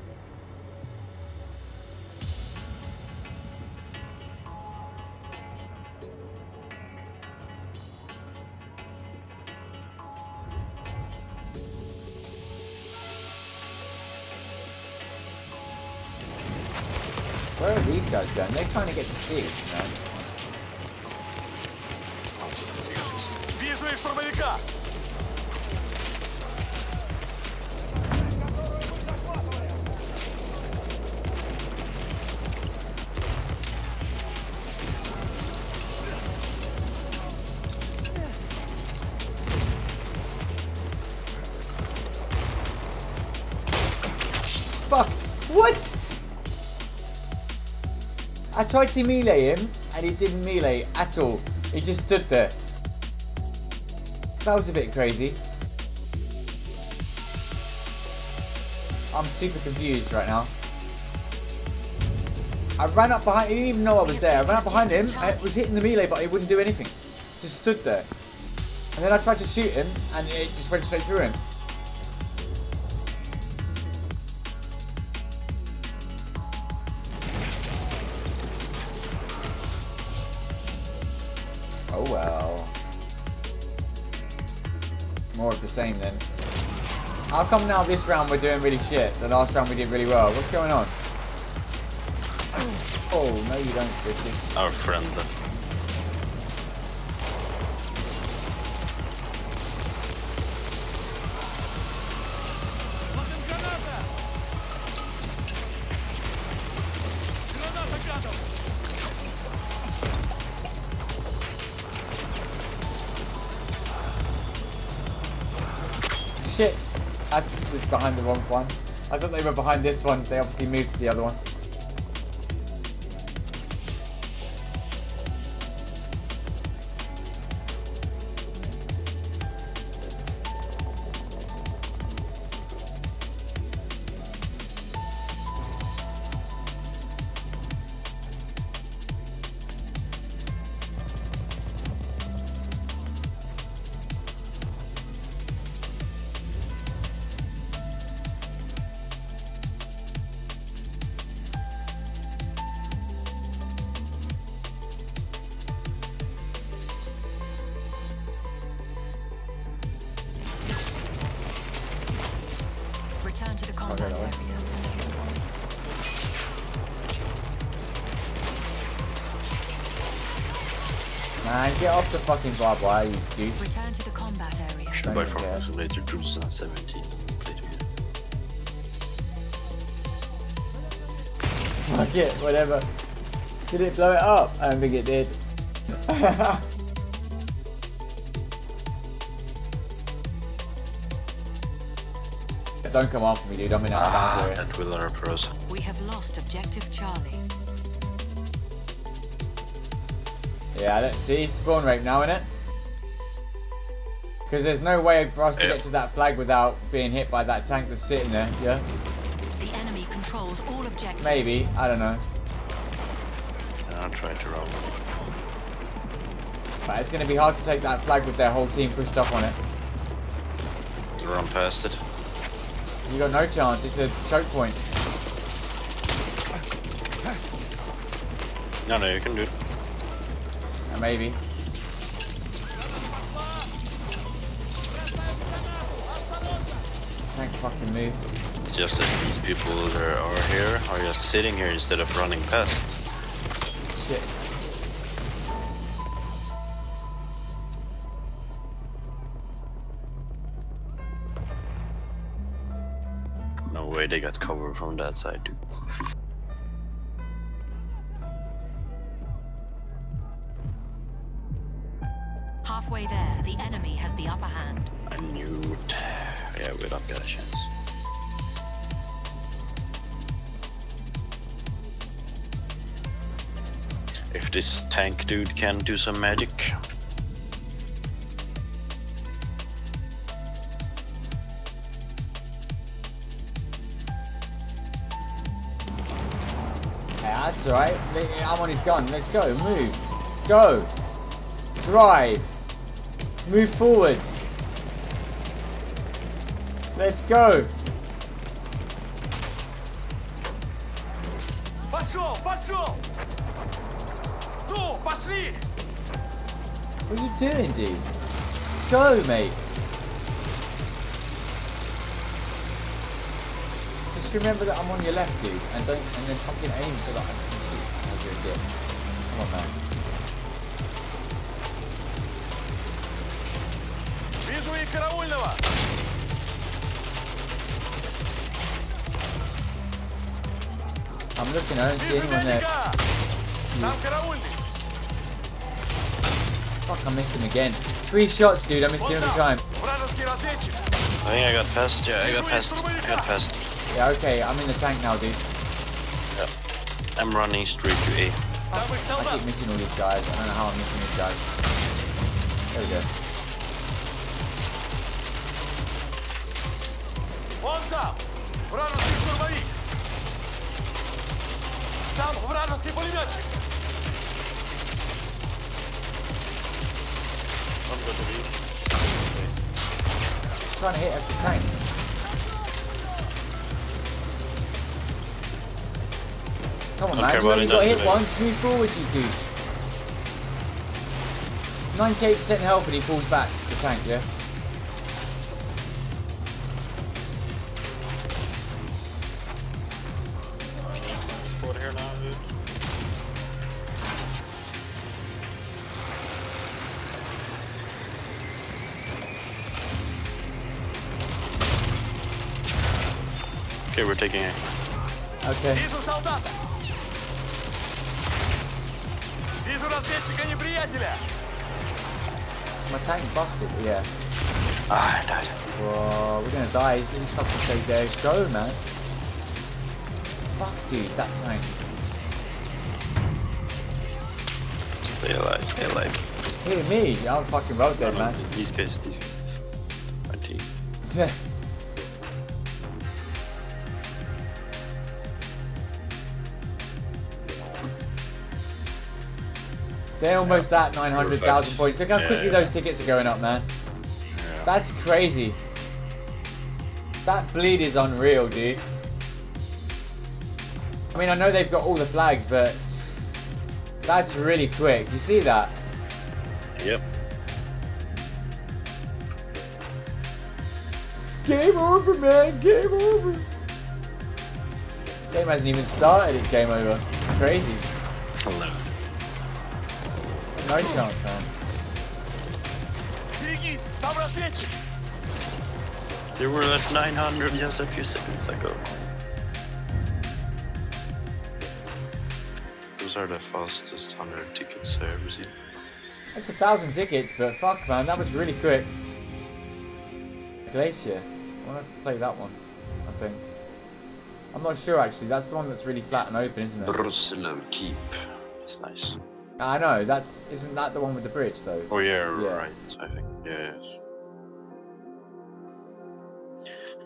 Guys going? They're trying to get to sea, you know? Tried to melee him, and he didn't melee at all. He just stood there. That was a bit crazy. I'm super confused right now. I ran up behind, he didn't even know I was there. I ran up behind him, I was hitting the melee, but he wouldn't do anything. Just stood there. And then I tried to shoot him, and it just went straight through him. Come now this round we're doing really shit? The last round we did really well. What's going on? Oh, no you don't, bitches. Our friend. The wrong one. I thought they were behind this one. They obviously moved to the other one. Man, get off the fucking barbed wire, you douche. Return to the combat area. Should buy Don't Farming care. Simulator 2017. Play. Fuck it, whatever. Did it blow it up? I don't think it did. don't come after me, dude. I'm in out of bounds Ah, area. that will hurt for us. We have lost objective Charlie. Yeah, let's see. Spawn rape now, innit? Because there's no way for us to get to that flag without being hit by that tank that's sitting there, yeah? The enemy controls all objectives. Maybe. I don't know. I'm trying to roll. But it's going to be hard to take that flag with their whole team pushed up on it. Run past it. You got no chance. It's a choke point. No, no, you can do it. Maybe. Tank fucking moved. It's just that these people that are here are just sitting here instead of running past. Shit. No way they got cover from that side, dude. Get a chance. If this tank dude can do some magic. Yeah, that's alright. I'm on his gun. Let's go. Move. Go. Drive. Move forwards. Let's go. Пошел, пошел! Ну, пошли! What are you doing, dude? Let's go, mate. Just remember that I'm on your left, dude, and don't and then fucking aim so that I can shoot. Oh, you're a dick. Come on, man. I'm looking, I don't see anyone there. Fuck, I missed him again. Three shots, dude, I missed him every time. I think I got past, yeah, I got past, I got past. Yeah, okay, I'm in the tank now, dude. I'm running straight to A. I keep missing all these guys, I don't know how I'm missing these guys. There we go. Trying to hit us the tank. Come on, Don't man. care You about only it, got hit once. Move forward, you douche. 98% health and he falls back. The tank, yeah? Okay, we're taking A. Okay. Вижу солдата! Вижу разведчика неприятеля! My tank busted, yeah. Ah, I died. Whoa, we're gonna die. He's, he's fucking stayed there. Go, man. Fuck, dude, that tank. Stay alive, stay alive. Hit me. I'm fucking road No, dead, no, man. these guys, these guys. They're almost at 900,000 points. Look how Yeah, quickly yeah. those tickets are going up, man. Yeah. That's crazy. That bleed is unreal, dude. I mean, I know they've got all the flags, but that's really quick. You see that? Yep. It's game over, man. Game over. Game hasn't even started. It's game over. It's crazy. Hard man. They were at 900 just a few seconds ago. Those are the fastest 100 tickets I ever seen. That's a thousand tickets, but fuck man, that was really quick. Galicia. I want to play that one, I think. I'm not sure actually, that's the one that's really flat and open, isn't it? Brusilov Keep. It's nice. I know, that's... Isn't that the one with the bridge, though? Oh yeah, Yeah. right. I think. Yes.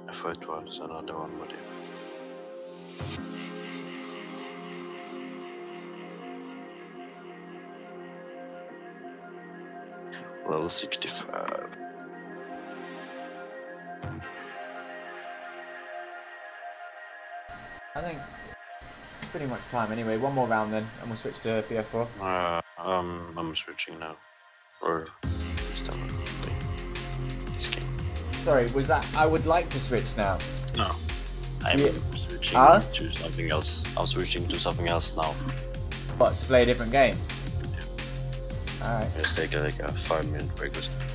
I thought it was another one, but yeah. Level 65. I think it's pretty much time anyway. One more round then, and we'll switch to BF4. Uh, um, I'm switching now. Or still not playing this game. Sorry, was that... I would like to switch now. No. I'm Yeah. switching Huh? to something else. I'm switching to something else now. But to play a different game. Alright. Let's take a, like a five minute break or something.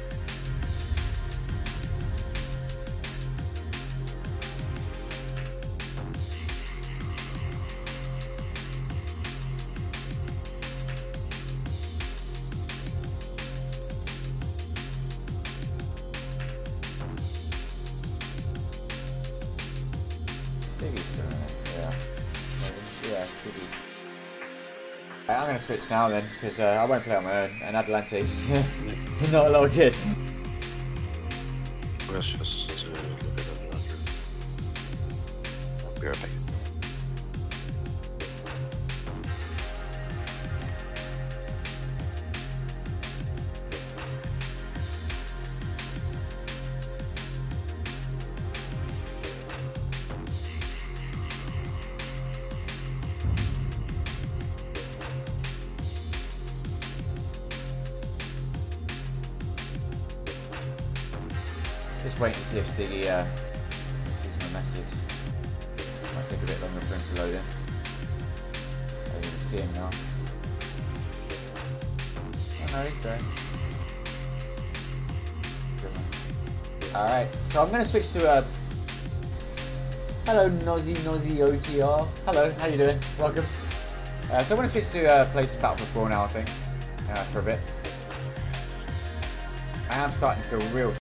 Switch now then, because uh, I won't play on my own, and Atalante's not a lot of good. Alright, so I'm going to switch to a. Hello, Nozzy Nozzy OTR. Hello, how you doing? Welcome. Uh, so I'm to switch to uh, play some Battlefield 4 now, I think, uh, for a bit. I am starting to feel real